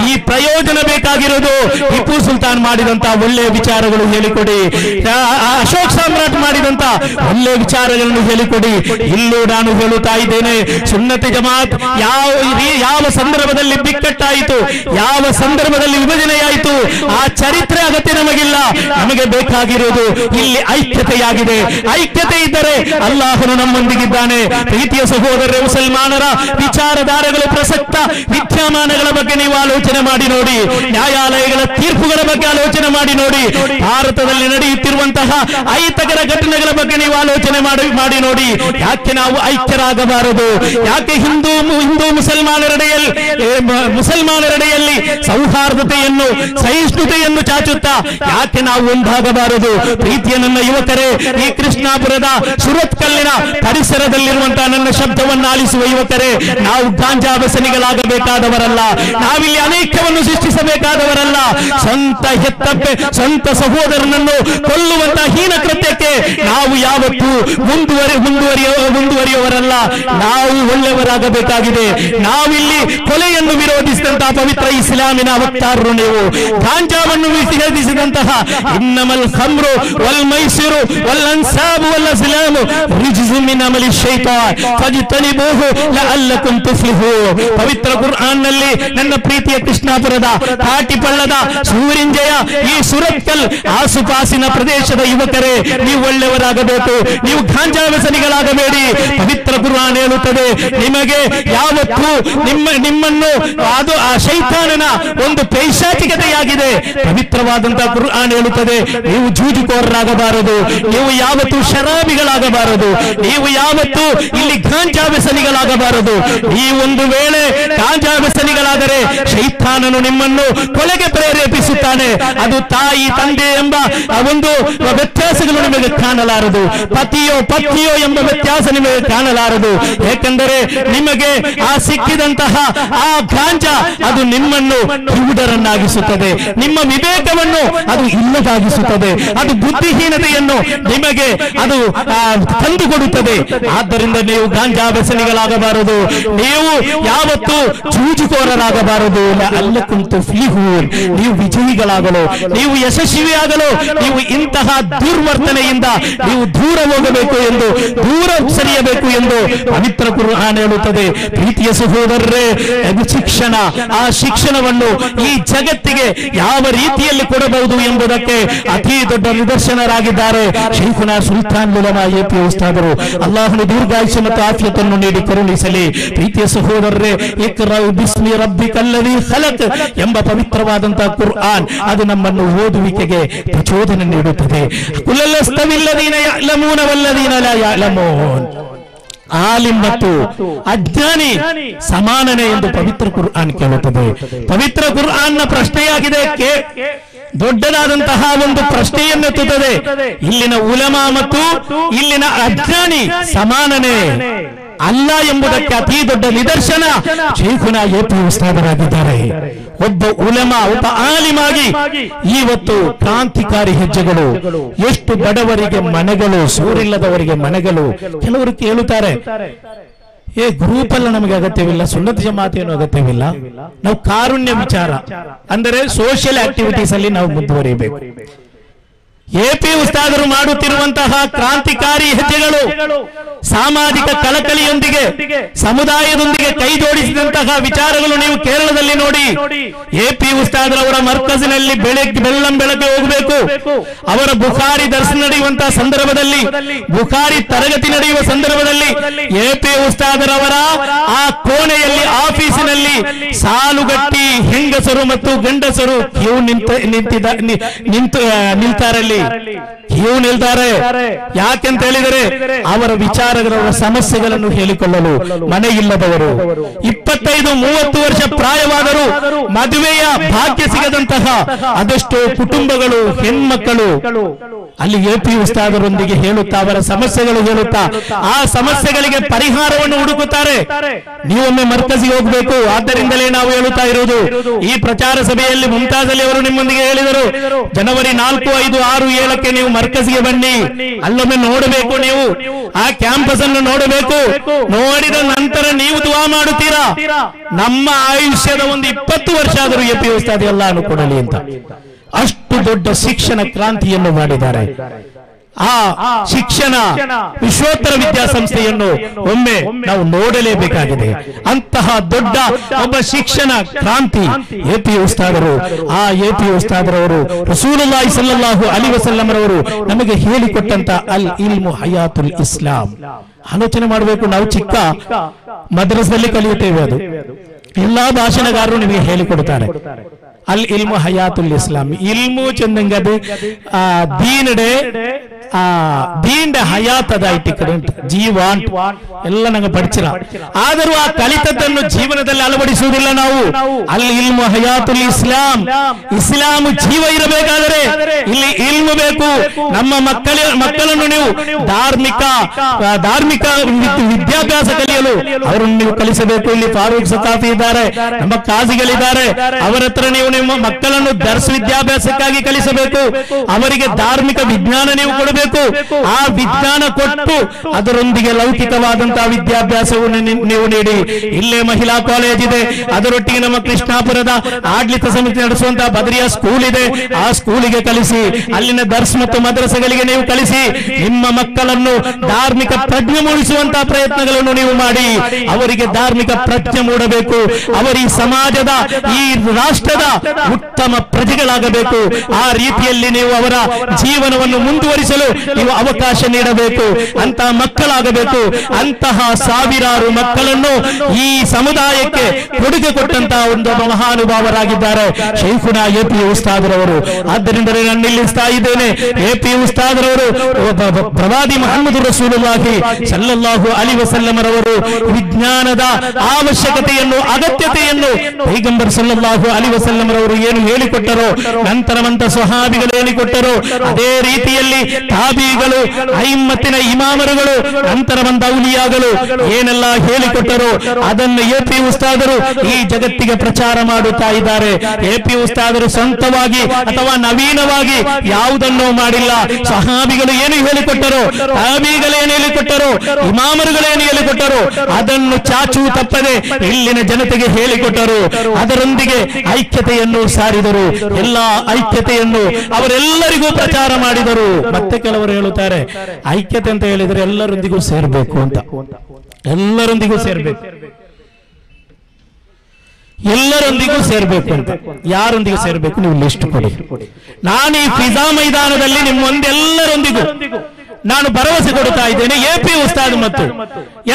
ಈ ಪ್ರಯೋಜನ ಬೇಕಾಗಿರೋದು ಟಿಪ್ಪು ಸುಲ್ತಾನ್ ಮಾಡಿದಂತ ಒಳ್ಳೆಯ ವಿಚಾರಗಳು ಹೇಳಿಕೊಡಿ. ಅಶೋಕ್ ಸಾಮ್ರಾಟ್ ಮಾಡಿದಂತ ಒಳ್ಳೆ ವಿಚಾರಗಳನ್ನು ಹೇಳಿಕೊಡಿ. ಇಲ್ಲೂ ನಾನು ಹೇಳುತ್ತಾ ಇದ್ದೇನೆ, ಸುನ್ನತಿ ಜಮಾತ್ ಯಾವ ಯಾವ ಸಂದರ್ಭದಲ್ಲಿ ಬಿಕ್ಕಟ್ಟಾಯಿತು, ಯಾವ ಸಂದರ್ಭದಲ್ಲಿ ವಿಭಜನೆಯಾಯಿತು ಆ ಚರಿತ್ರೆ ಅಗತ್ಯ ನಮಗಿಲ್ಲ. ನಮಗೆ ಬೇಕಾಗಿರುವುದು ಇಲ್ಲಿ ಐಕ್ಯತೆಯಾಗಿದೆ. ಐಕ್ಯತೆ ಇದ್ದರೆ ಅಲ್ಲಾಹನು ನಮ್ಮೊಂದಿಗಿದ್ದಾನೆ. ಪ್ರೀತಿಯ ಸಹೋದರರು, ಮುಸಲ್ಮಾನರ ವಿಚಾರಧಾರೆಗಳು ಪ್ರಸಕ್ತ ವಿದ್ಯಮಾನಗಳ ಬಗ್ಗೆ ನೀವು ಆಲೋಚನೆ ಮಾಡಿ ನೋಡಿ. ನ್ಯಾಯಾಲಯಗಳ ತೀರ್ಪುಗಳ ಬಗ್ಗೆ ಆಲೋಚನೆ ಮಾಡಿ ನೋಡಿ. ಭಾರತದಲ್ಲಿ ನಡೆಯುತ್ತಿರುವಂತಹ ಅಹಿತಕರ ಘಟನೆಗಳ ಬಗ್ಗೆ ನೀವು ಆಲೋಚನೆ ಮಾಡಿ ಮಾಡಿ ನೋಡಿ. ಯಾಕೆ ನಾವು ಐಕ್ಯರಾಗಬಾರದು? ಯಾಕೆ ಹಿಂದೂ ಹಿಂದೂ ಮುಸಲ್ಮಾನರೆಡೆಯಲ್ಲಿ ಮುಸಲ್ಮಾನರೆಡೆಯಲ್ಲಿ ಸೌಹಾರ್ದತೆಯನ್ನು ಸಹಿಷ್ಣುತೆಯನ್ನು ಚಾಚುತ್ತಾ ಯಾಕೆ ನಾವು ಒಂದಾಗಬಾರದು? ಪ್ರೀತಿಯ ನನ್ನ ಯುವಕರೇ ಈ ಕೃಷ್ಣಾಪುರದ ಸುರತ್ ಕಲ್ಲಿನ ಪರಿಸರದಲ್ಲಿರುವಂತಹ ನನ್ನ ಶಬ್ದವನ್ನು ಆಲಿಸುವ ಯುವಕರೇ ನಾವು ಗಾಂಜಾ ವ್ಯಸನಿಗಳಾಗಬೇಕಾದವರಲ್ಲ. ನಾವಿಲ್ಲಿ ಅನೇಕವನ್ನು ಸೃಷ್ಟಿಸಬೇಕಾದವರಲ್ಲ. ಸ್ವಂತ ಹೆತ್ತಪ್ಪೆ ಸ್ವಂತ ಸಹೋದರನನ್ನು ಕೊಲ್ಲುವಂತಹ ಹೀನ ಕೃತ್ಯಕ್ಕೆ ನಾವು ಯಾವತ್ತೂ ಮುಂದುವರಿ ಮುಂದುವರಿಯ ಮುಂದುವರಿಯುವವರಲ್ಲ. ನಾವು ಒಳ್ಳೆಯವರಾಗಬೇಕಾಗಿದೆ. ನಾವಿಲ್ಲಿ ಕೊಲೆಯನ್ನು ವಿರೋಧಿಸಿದಂತಹ ಪವಿತ್ರ ಇಸ್ಲಾಮಿನ ವಕ್ತಾರರು ನೀವು. ಗಾಂಜಾವನ್ನು ವಿರೋಧಿಸಿದಂತಹ ಇನ್ನಮಲ್ ಖಮ್ರು, ವಲ್ ಮೈಸೂರು, ವಲ್ ಅನ್ಸಾಬು, ವಲ್ ಅಸ್ಲಾಮು ರಿಜ್ಜು ಮಿನ್ ಅಮಲಿ ಶೈತಾನ್, ಫಜ್ತನಿಬೂಹು ಲಅಲ್ಲಕುಂ ತುಫ್ಲಿಹು. ಪವಿತ್ರ ಕುರ್ಆನ್ನಲ್ಲಿ ನನ್ನ ಪ್ರೀತಿಯ ಕೃಷ್ಣಾಪುರದ ಕಾಟಿಪಳ್ಳದ ಸೂರಿಂಜಯ ಈ ಸುರತ್ಕಲ್ ಆಸುಪಾಸಿನ ಪ್ರದೇಶದ ಯುವಕರೇ, ನೀವು ಒಳ್ಳೆಯವರಾಗಬೇಕು, ನೀವು ಗಾಂಜಾ ವ್ಯಸನಿಗಳಾಗಬೇಡಿ. ಪವಿತ್ರ ಕುರ್ಆನ್ ಹೇಳುತ್ತದೆ, ನಿಮಗೆ ಯಾವತ್ತೂ ನಿಮ್ಮ ನಿಮ್ಮನ್ನು ಅದು ಆ ಶೈತಾನನ ಒಂದು ಪೈಶಾಚಿಕತೆಯಾಗಿದೆ ಪವಿತ್ರವಾದಂತಹ ಕುರ್ಆನ್ ಹೇಳುತ್ತದೆ, ನೀವು ಜೂಜುಕೋರರಾಗಬಾರದು, ನೀವು ಯಾವತ್ತು ಶರಾಬಿಗಳಾಗಬಾರದು, ನೀವು ಯಾವತ್ತು ಇಲ್ಲಿ ಗಾಂಜಾ ವ್ಯಸನಿಗಳಾಗಬಾರದು ಈ ಒಂದು ವೇಳೆ ಗಾಂಜಾ ವ್ಯಸನಿಗಳಾದರೆ ಶೈತಾನನು ನಿಮ್ಮನ್ನು ಕೊಲೆಗೆ ಪ್ರೇರೇಪಿಸುತ್ತಾನೆ. ಅದು ತಾಯಿ, ತಂದೆ ಎಂಬ ಒಂದು ವ್ಯತ್ಯಾಸಗಳು ನಿಮಗೆ ಕಾಣಲಾರದು. ಪತಿಯೋ, ಪತ್ನಿಯೋ ಎಂಬ ವ್ಯತ್ಯಾಸ ನಿಮಗೆ ಕಾಣಲಾರದು. ಏಕೆಂದರೆ ನಿಮಗೆ ಆ ಸಿಕ್ಕಿದಂತಹ ಆ ಗಾಂಜಾ ಅದು ನಿಮ್ಮನ್ನು ಕಿವುಡರನ್ನಾಗಿಸುತ್ತದೆ. ನಿಮ್ಮ ವಿವೇಕವನ್ನು ಅದು ಇಲ್ಲದಾಗಿಸುತ್ತದೆ. ಅದು ಬುದ್ಧಿಹೀನತೆಯನ್ನು ನಿಮಗೆ ಅದು ತಂದುಕೊಡುತ್ತದೆ. ಆದ್ದರಿಂದ ನೀವು ಗಾಂಜಾ ವ್ಯಸನಿಗಳಾಗಬಾರದು ನೀವು ಯಾವತ್ತು ಚೂಜುಕೋರರಾಗಬಾರದು ಅಲ್ಲ ಕುಂತು ನೀವು ವಿಜಯಿಗಳಾಗಲು, ನೀವು ಯಶಸ್ವಿಯಾಗಲು, ನೀವು ಇಂತಹ ದುರ್ವರ್ತನೆಯಿಂದ ನೀವು ದೂರ ಹೋಗಬೇಕು ಎಂದು, ದೂರ ಸರಿಯಬೇಕು ಎಂದು ಪವಿತ್ರ ಕುರ್ಆನ್ ಹೇಳುತ್ತದೆ. ಪ್ರೀತಿಯ ಸಹೋದರರೇ ಶಿಕ್ಷಣ. ಆ ಶಿಕ್ಷಣವನ್ನು ಈ ಜಗತ್ತಿಗೆ ಯಾವ ರೀತಿಯಲ್ಲಿ ಕೊಡಬಹುದು ಎಂಬುದಕ್ಕೆ ಅತಿ ದೊಡ್ಡ ನಿದರ್ಶನರಾಗಿದ್ದಾರೆ. ಶೇಖುನ ಸುಲ್ತಾನ್ ಮುಲಮಾ ಎಪಿ ಉಸ್ತಾದರು. ಅಲ್ಲಾಹನು ದೀರ್ಘಾಯುಷ್ಯ ಮತ್ತು ಆಫಿಯತನ್ನು ನೀಡಿ ಕರುಣಿಸಲಿ. ಪ್ರೀತಿಯ ಸಹೋದರರೇ ಬಿಸ್ಮಿ ಬಿಸ್ಮಿ ರಬ್ಬಿಕಲ್ಲದಿ ಖಲಕ್ ಎಂಬ ಪವಿತ್ರವಾದಂತಹ ಕುರ್ಆನ್ ಅದು ನಮ್ಮನ್ನು ಓದುವಿಕೆಗೆ ಪ್ರಚೋದನೆ ನೀಡುತ್ತದೆ. ಕುಲಲ್ಲಸ್ತವಿಲ್ಲದೀನ ಯಅಲಮೂನ ವಲ್ಲದೀನ ಲಾ ಯಅಲಮೂನ್ ಆಲಿಂ ಮತ್ತು ಅಜ್ಞಾನಿ ಸಮಾನನೆ ಎಂದು ಪವಿತ್ರ ಕುರ್ಆನ್ ಕೇಳುತ್ತದೆ. ಪವಿತ್ರ ಕುರ್ಆನ್ನ ಪ್ರಶ್ನೆಯಾಗಿದೆ ಕೆ. ದೊಡ್ಡದಾದಂತಹ ಒಂದು ಪ್ರಶ್ನೆಯನ್ನೆತ್ತುತ್ತದೆ ಇಲ್ಲಿನ ಉಲಮಾ ಮತ್ತು ಇಲ್ಲಿನ ಅಜ್ಞಾನಿ ಸಮಾನನೆ. ಅಲ್ಲ ಎಂಬುದಕ್ಕೆ ಅತಿ ದೊಡ್ಡ ನಿದರ್ಶನ. ಶೇಖುನ ಎಪಿ ಉಸ್ತಾದರಾಗಿದ್ದಾರೆ. ಒಬ್ಬ ಉಲಮ ಒಬ್ಬ ಆಲಿಮಾಗಿ ಇವತ್ತು ಕ್ರಾಂತಿಕಾರಿ ಹೆಜ್ಜೆಗಳು ಎಷ್ಟು ಬಡವರಿಗೆ ಮನೆಗಳು ಸೂರಿಲ್ಲದವರಿಗೆ ಮನೆಗಳು. ಕೆಲವರು ಕೇಳುತ್ತಾರೆ ಏ ಗ್ರೂಪ್ ಎಲ್ಲ ನಮಗೆ ಅಗತ್ಯವಿಲ್ಲ ಸುನ್ನತ ಜಮಾತ್ ಏನು ಅಗತ್ಯವಿಲ್ಲ. ನಾವು ಕಾರುಣ್ಯ ವಿಚಾರ. ಅಂದರೆ ಸೋಷಿಯಲ್ ಆಕ್ಟಿವಿಟೀಸ್ ಅಲ್ಲಿ ನಾವು ಮುಂದುವರಿಯಬೇಕು ಎಪಿ ಉಸ್ತಾದರು ಮಾಡುತ್ತಿರುವಂತಹ ಕ್ರಾಂತಿಕಾರಿ ಹೆಜ್ಜೆಗಳು ಸಾಮಾಜಿಕ ಕಳಕಳಿಯೊಂದಿಗೆ, ಸಮುದಾಯದೊಂದಿಗೆ ಕೈ ಜೋಡಿಸಿದಂತಹ ವಿಚಾರಗಳು ನೀವು ಕೇರಳದಲ್ಲಿ ನೋಡಿ. ಎಪಿ ಉಸ್ತಾದರವರ ಮರ್ಕಜಿನಲ್ಲಿ ಬೆಳಗ್ಗೆ ಬೆಳ್ಳಂ ಬೆಳಗ್ಗೆ ಹೋಗಬೇಕು. ಅವರ ಬುಖಾರಿ ದರ್ಶನ ನಡೆಯುವಂತಹ ಸಂದರ್ಭದಲ್ಲಿ, ಬುಖಾರಿ ತರಗತಿ ನಡೆಯುವ ಸಂದರ್ಭದಲ್ಲಿ ಎಪಿ ಉಸ್ತಾದರವರ ಆ ಕೋಣೆಯಲ್ಲಿ, ಆಫೀಸಿನಲ್ಲಿ ಸಾಲುಗಟ್ಟಿ ಹೆಂಗಸರು ಮತ್ತು ಗಂಡಸರು ಕ್ಯೂ ನಿಂತ ನಿಂತಿದ್ದ ನಿಂತು ನಿಲ್ತಾರಲ್ಲಿ ನಿಲ್ತಾರೆ ಯಾಕೆಂತ ಹೇಳಿದರೆ ಅವರ ವಿಚಾರಗಳ ಸಮಸ್ಯೆಗಳನ್ನು ಹೇಳಿಕೊಳ್ಳಲು ಮನೆ ಇಲ್ಲದವರು ಇಪ್ಪತ್ತೈದು, ಮೂವತ್ತು ವರ್ಷ ಪ್ರಾಯವಾದರೂ ಮದುವೆಯ ಭಾಗ್ಯ ಸಿಗದಂತಹ ಅದೆಷ್ಟೋ ಕುಟುಂಬಗಳು, ಹೆಣ್ಮಕ್ಕಳು ಅಲ್ಲಿ ಎಪಿ ಉಸ್ತಾದರೊಂದಿಗೆ ಹೇಳುತ್ತಾ, ಅವರ ಸಮಸ್ಯೆಗಳು ಹೇಳುತ್ತಾ, ಆ ಸಮಸ್ಯೆಗಳಿಗೆ ಪರಿಹಾರವನ್ನು ಹುಡುಕುತ್ತಾರೆ. ನೀವೊಮ್ಮೆ ಮರ್ಕಸಿಗೆ ಹೋಗಬೇಕು. ಆದ್ದರಿಂದಲೇ ನಾವು ಹೇಳುತ್ತಾ ಇರುವುದು. ಈ ಪ್ರಚಾರ ಸಭೆಯಲ್ಲಿ ಮುಮ್ತಾಜ್ ಅಲಿ ಅವರು ನಿಮ್ಮೊಂದಿಗೆ ಹೇಳಿದರು. ಜನವರಿ ನಾಲ್ಕು, ಐದು, ಆರು ಏಳಕ್ಕೆ ನೀವು ಮರ್ಕಸ್ಗೆ ಬನ್ನಿ. ಅಲ್ಲೊಮ್ಮೆ ನೋಡಬೇಕು ನೀವು. ಆ ಕ್ಯಾಂಪಸ್ ಅನ್ನು ನೋಡಬೇಕು. ನೋಡಿದ ನಂತರ ನೀವು ದುವಾ ಮಾಡುತ್ತೀರಾ? ನಮ್ಮ ಆಯುಷ್ಯದ ಒಂದು ಇಪ್ಪತ್ತು ವರ್ಷ ಆದರೂ ಎಪಿ ಉಸ್ತಾದ್ ಎಲ್ಲ ಅಂತ. ಅಷ್ಟು ದೊಡ್ಡ ಶಿಕ್ಷಣ ಕ್ರಾಂತಿಯನ್ನು ಮಾಡಿದ್ದಾರೆ. ಆ ಶಿಕ್ಷಣ ವಿಶ್ವೋತ್ತರ ವಿದ್ಯಾಸಂಸ್ಥೆಯನ್ನು ಒಮ್ಮೆ ನಾವು ನೋಡಲೇಬೇಕಾಗಿದೆ. ಅಂತಹ ದೊಡ್ಡ ಒಬ್ಬ ಶಿಕ್ಷಣ ಕ್ರಾಂತಿ ಎಪಿ ಉಸ್ತಾದರು. ಆ ಎಪಿ ಉಸ್ತಾದರವರು ರಸೂಲುಲ್ಲಾಹಿ ಸಲ್ಲಲ್ಲಾಹು ಅಲಿ ವಸಲ್ಲಮರವರು ನಮಗೆ ಹೇಳಿಕೊಟ್ಟಂತ ಅಲ್ ಇಲ್ಮು ಹಯಾತುಲ್ ಇಸ್ಲಾಂ. ಆಲೋಚನೆ ಮಾಡಬೇಕು ನಾವು ಚಿಕ್ಕ ಮದ್ರಸದಲ್ಲಿ ಕಲಿಯುತ್ತೇವೆ ಅದು. ಎಲ್ಲಾ ಭಾಷಣಗಾರರು ನಿಮಗೆ ಹೇಳಿಕೊಡುತ್ತಾರೆ. ಅಲ್ ಇಲ್ಮು ಹಯಾತುಲ್ ಇಸ್ಲಾಂ ಇಲ್ಮು ಆ, ದೀನಡೆ, ಆ ದೀಂಡ ಹಯಾತ್ ಅದಾಯ್ತು ಜೀವಾನ್ ಎಲ್ಲ ನಂಗೆ ಪಡಿಸಿರ ಆದರೂ ಆ ಕಲಿತದ್ದನ್ನು ಜೀವನದಲ್ಲಿ ಅಳವಡಿಸುವುದಿಲ್ಲ ನಾವು. ಅಲ್ಲಿ ಇಲ್ಮು ಹಯಾತುಲ್ ಇಸ್ಲಾಂ ಇಸ್ಲಾಂ ಜೀವ ಇರಬೇಕಾದರೆ ಇಲ್ಲಿ ಇಲ್ಮು ಬೇಕು. ನಮ್ಮ ಮಕ್ಕಳ, ಮಕ್ಕಳನ್ನು ನೀವು ಧಾರ್ಮಿಕ ಧಾರ್ಮಿಕ ವಿದ್- ವಿದ್ಯಾಭ್ಯಾಸ ಕಲಿಯಲು ಅವರನ್ನು ನೀವು ಕಲಿಸಬೇಕು. ಇಲ್ಲಿ ಫಾರೂಕ್ ಸತಾಫಿ ಇದ್ದಾರೆ. ನಮ್ಮ ಕಾಜಿಗಳಿದ್ದಾರೆ. ಅವರ ಹತ್ರ ನಿಮ್ಮ ಮಕ್ಕಳನ್ನು ದರ್ಶ ವಿದ್ಯಾಭ್ಯಾಸಕ್ಕಾಗಿ ಕಲಿಸಬೇಕು. ಅವರಿಗೆ ಧಾರ್ಮಿಕ ವಿಜ್ಞಾನ ನೀವು ಕೊಡಬೇಕು. ಆ ವಿಜ್ಞಾನ ಕೊಟ್ಟು ಅದರೊಂದಿಗೆ ಲೌಕಿಕವಾದಂತಹ ವಿದ್ಯಾಭ್ಯಾಸವನ್ನು ನೀವು ನೀಡಿ. ಇಲ್ಲೇ ಮಹಿಳಾ ಕಾಲೇಜ್ ಇದೆ. ಅದರೊಟ್ಟಿಗೆ ನಮ್ಮ ಕೃಷ್ಣಾಪುರದ ಆಡಳಿತ ಸಮಿತಿ ನಡೆಸುವಂತಹ ಬದರಿಯ ಸ್ಕೂಲ್ ಇದೆ. ಆ ಸ್ಕೂಲಿಗೆ ಕಲಿಸಿ, ಅಲ್ಲಿನ ದರ್ಸ್ ಮತ್ತು ಮದ್ರಸೆಗಳಿಗೆ ನೀವು ಕಲಿಸಿ, ನಿಮ್ಮ ಮಕ್ಕಳನ್ನು ಧಾರ್ಮಿಕ ಪ್ರಜ್ಞೆ ಮೂಡಿಸುವಂತಹ ಪ್ರಯತ್ನಗಳನ್ನು ನೀವು ಮಾಡಿ. ಅವರಿಗೆ ಧಾರ್ಮಿಕ ಪ್ರಜ್ಞೆ ಮೂಡಬೇಕು. ಅವರ ಸಮಾಜದ, ಈ ರಾಷ್ಟ್ರದ ಉತ್ತಮ ಪ್ರಜೆಗಳಾಗಬೇಕು. ಆ ರೀತಿಯಲ್ಲಿ ನೀವು ಅವರ ಜೀವನವನ್ನು ಮುಂದುವರಿಸಲು ನೀವು ಅವಕಾಶ ನೀಡಬೇಕು. ಅಂತಹ ಮಕ್ಕಳಾಗಬೇಕು. ಅಂತಹ ಸಾವಿರಾರು ಮಕ್ಕಳನ್ನು ಈ ಸಮುದಾಯಕ್ಕೆ ಕೊಡುಗೆ ಕೊಟ್ಟಂತಹ ಒಂದು ಮಹಾನುಭಾವರಾಗಿದ್ದಾರೆ ಶೈಖುನಾ ಎ ಪಿ ಉಸ್ತಾದ್ರವರು. ಆದ್ದರಿಂದ ನಾನು ನಿಲ್ಲಿಸ್ತಾ ಇದ್ದೇನೆ ಎ ಪಿ ಉಸ್ತಾದ್ರವರು ಪ್ರವಾದಿ ಮಹಮ್ಮದ್ ರಸೂಲುಲ್ಲಾಹಿ ಸಲ್ಲಲ್ಲಾಹು ಅಲಿ ವಸಲ್ಲಮರವರು ವಿಜ್ಞಾನದ ಅವಶ್ಯಕತೆಯನ್ನು, ಅಗತ್ಯತೆಯನ್ನು ಪೈಗಂಬರ್ ಸಲ್ಲಲ್ಲಾಹು ಅಲಿ ವಸಲ್ಲಮರವರು ಏನು ಹೇಳಿಕೊಟ್ಟರೋ, ನಂತರವಂತ ಸ್ವಹಾಬಿಗಳು ಹೇಳಿಕೊಟ್ಟರು, ಅದೇ ರೀತಿಯಲ್ಲಿ ತಾಬಿಗಳು ಐಮ್ಮತ್ತಿನ ಇಮಾಮರುಗಳು, ನಂತರವಂತ ಔಲಿಯಾಗಳು ಏನೆಲ್ಲ ಹೇಳಿಕೊಟ್ಟರು, ಅದನ್ನು ಎ ಪಿ ಉಸ್ತಾದರು ಈ ಜಗತ್ತಿಗೆ ಪ್ರಚಾರ ಮಾಡುತ್ತಾ ಇದ್ದಾರೆ. ಎ ಪಿ ಉಸ್ತಾದರು ಸ್ವಂತವಾಗಿ ಅಥವಾ ನವೀನವಾಗಿ ಯಾವುದನ್ನೂ ಮಾಡಿಲ್ಲ. ಸಹಾಬಿಗಳು ಏನು ಹೇಳಿಕೊಟ್ಟರು ಏನು ಹೇಳಿಕೊಟ್ಟರು ಇಮಾಮರುಗಳು ಏನು ಹೇಳಿಕೊಟ್ಟರು, ಅದನ್ನು ಚಾಚು ತಪ್ಪದೆ ಇಲ್ಲಿನ ಜನತೆಗೆ ಹೇಳಿಕೊಟ್ಟರು. ಅದರೊಂದಿಗೆ ಐಕ್ಯತೆಯನ್ನು ಸಾರಿದರು, ಎಲ್ಲ ಐಕ್ಯತೆಯನ್ನು ಅವರೆಲ್ಲರಿಗೂ ಪ್ರಚಾರ ಮಾಡಿದರು. ಮತ್ತೆ ಕೆಲವರು ಹೇಳುತ್ತಾರೆ, ಐಕ್ಯತೆ ಅಂತ ಹೇಳಿದರೆ ಎಲ್ಲರೊಂದಿಗೂ ಸೇರಬೇಕು ಅಂತ. ಎಲ್ಲರೊಂದಿಗೂ ಸೇರ್ಬೇಕು. ಎಲ್ಲರೊಂದಿಗೂ ಸೇರ್ಬೇಕು ಅಂತ. ಯಾರೊಂದಿಗೆ ಸೇರ್ಬೇಕು? ನೀವು ಲಿಸ್ಟ್ ಕೊಡಿ. ನಾನು ಈ ಫಿಜಾ ಮೈದಾನದಲ್ಲಿ ನಿಮ್ಮೊಂದೆಲ್ಲರೊಂದಿಗೂ ನಾನು ಭರವಸೆ ಕೊಡುತ್ತಾ ಇದ್ದೇನೆ, ಎ ಪಿ ಉಸ್ತಾದ್ ಮತ್ತು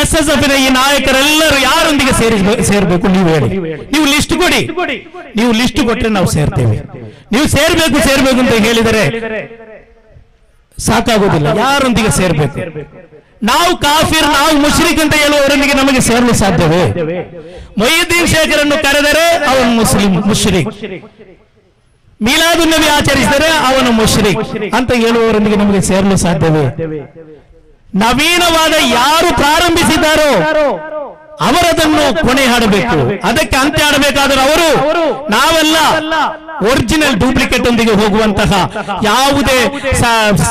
ಎಸ್ ಎಸ್ ಎಫ್ ಈ ನಾಯಕರೆಲ್ಲರೂ ಯಾರೊಂದಿಗೆ ಸೇರಿ ಸೇರ್ಬೇಕು ನೀವು ಹೇಳಿ. ನೀವು ಲಿಸ್ಟ್ ಕೊಡಿ. ನೀವು ಲಿಸ್ಟ್ ಕೊಟ್ಟರೆ ನಾವು ಸೇರ್ತೇವೆ. ನೀವು ಸೇರ್ಬೇಕು ಸೇರ್ಬೇಕು ಅಂತ ಹೇಳಿದರೆ ಸಾಕಾಗುವುದಿಲ್ಲ ಯಾರೊಂದಿಗೆ ಸೇರ್ಬೇಕು? ನಾವು ಕಾಫಿರ್, ನಾವು ಮುಷ್ರಿಕ್ ಅಂತ ಹೇಳುವವರೊಂದಿಗೆ ನಮಗೆ ಸೇರಲು ಸಾಧ್ಯವೇ? ಮೊಯ್ಯುದ್ದೀನ್ ಶೇಖರನ್ನು ಕರೆದರೆ ಅವನು ಮುಸ್ಲಿಂ, ಮುಷ್ರಿಕ್. ಮೀಲಾದು ನಬಿ ಆಚರಿಸಿದರೆ ಅವನು ಮುಶ್ರಿಕ್ ಅಂತ ಹೇಳುವವರೊಂದಿಗೆ ನಮಗೆ ಸೇರಲು ಸಾಧ್ಯವೇ? ನವೀನವಾದ ಯಾರು ಪ್ರಾರಂಭಿಸಿದ್ದಾರೋ ಅವರದನ್ನು ಕೊನೆ ಹಾಡಬೇಕು. ಅದಕ್ಕೆ ಅಂತ್ಯ ಆಡಬೇಕಾದ್ರೆ ಅವರು ನಾವೆಲ್ಲ ಒರಿಜಿನಲ್ ಡೂಪ್ಲಿಕೇಟ್ ಒಂದಿಗೆ ಹೋಗುವಂತಹ ಯಾವುದೇ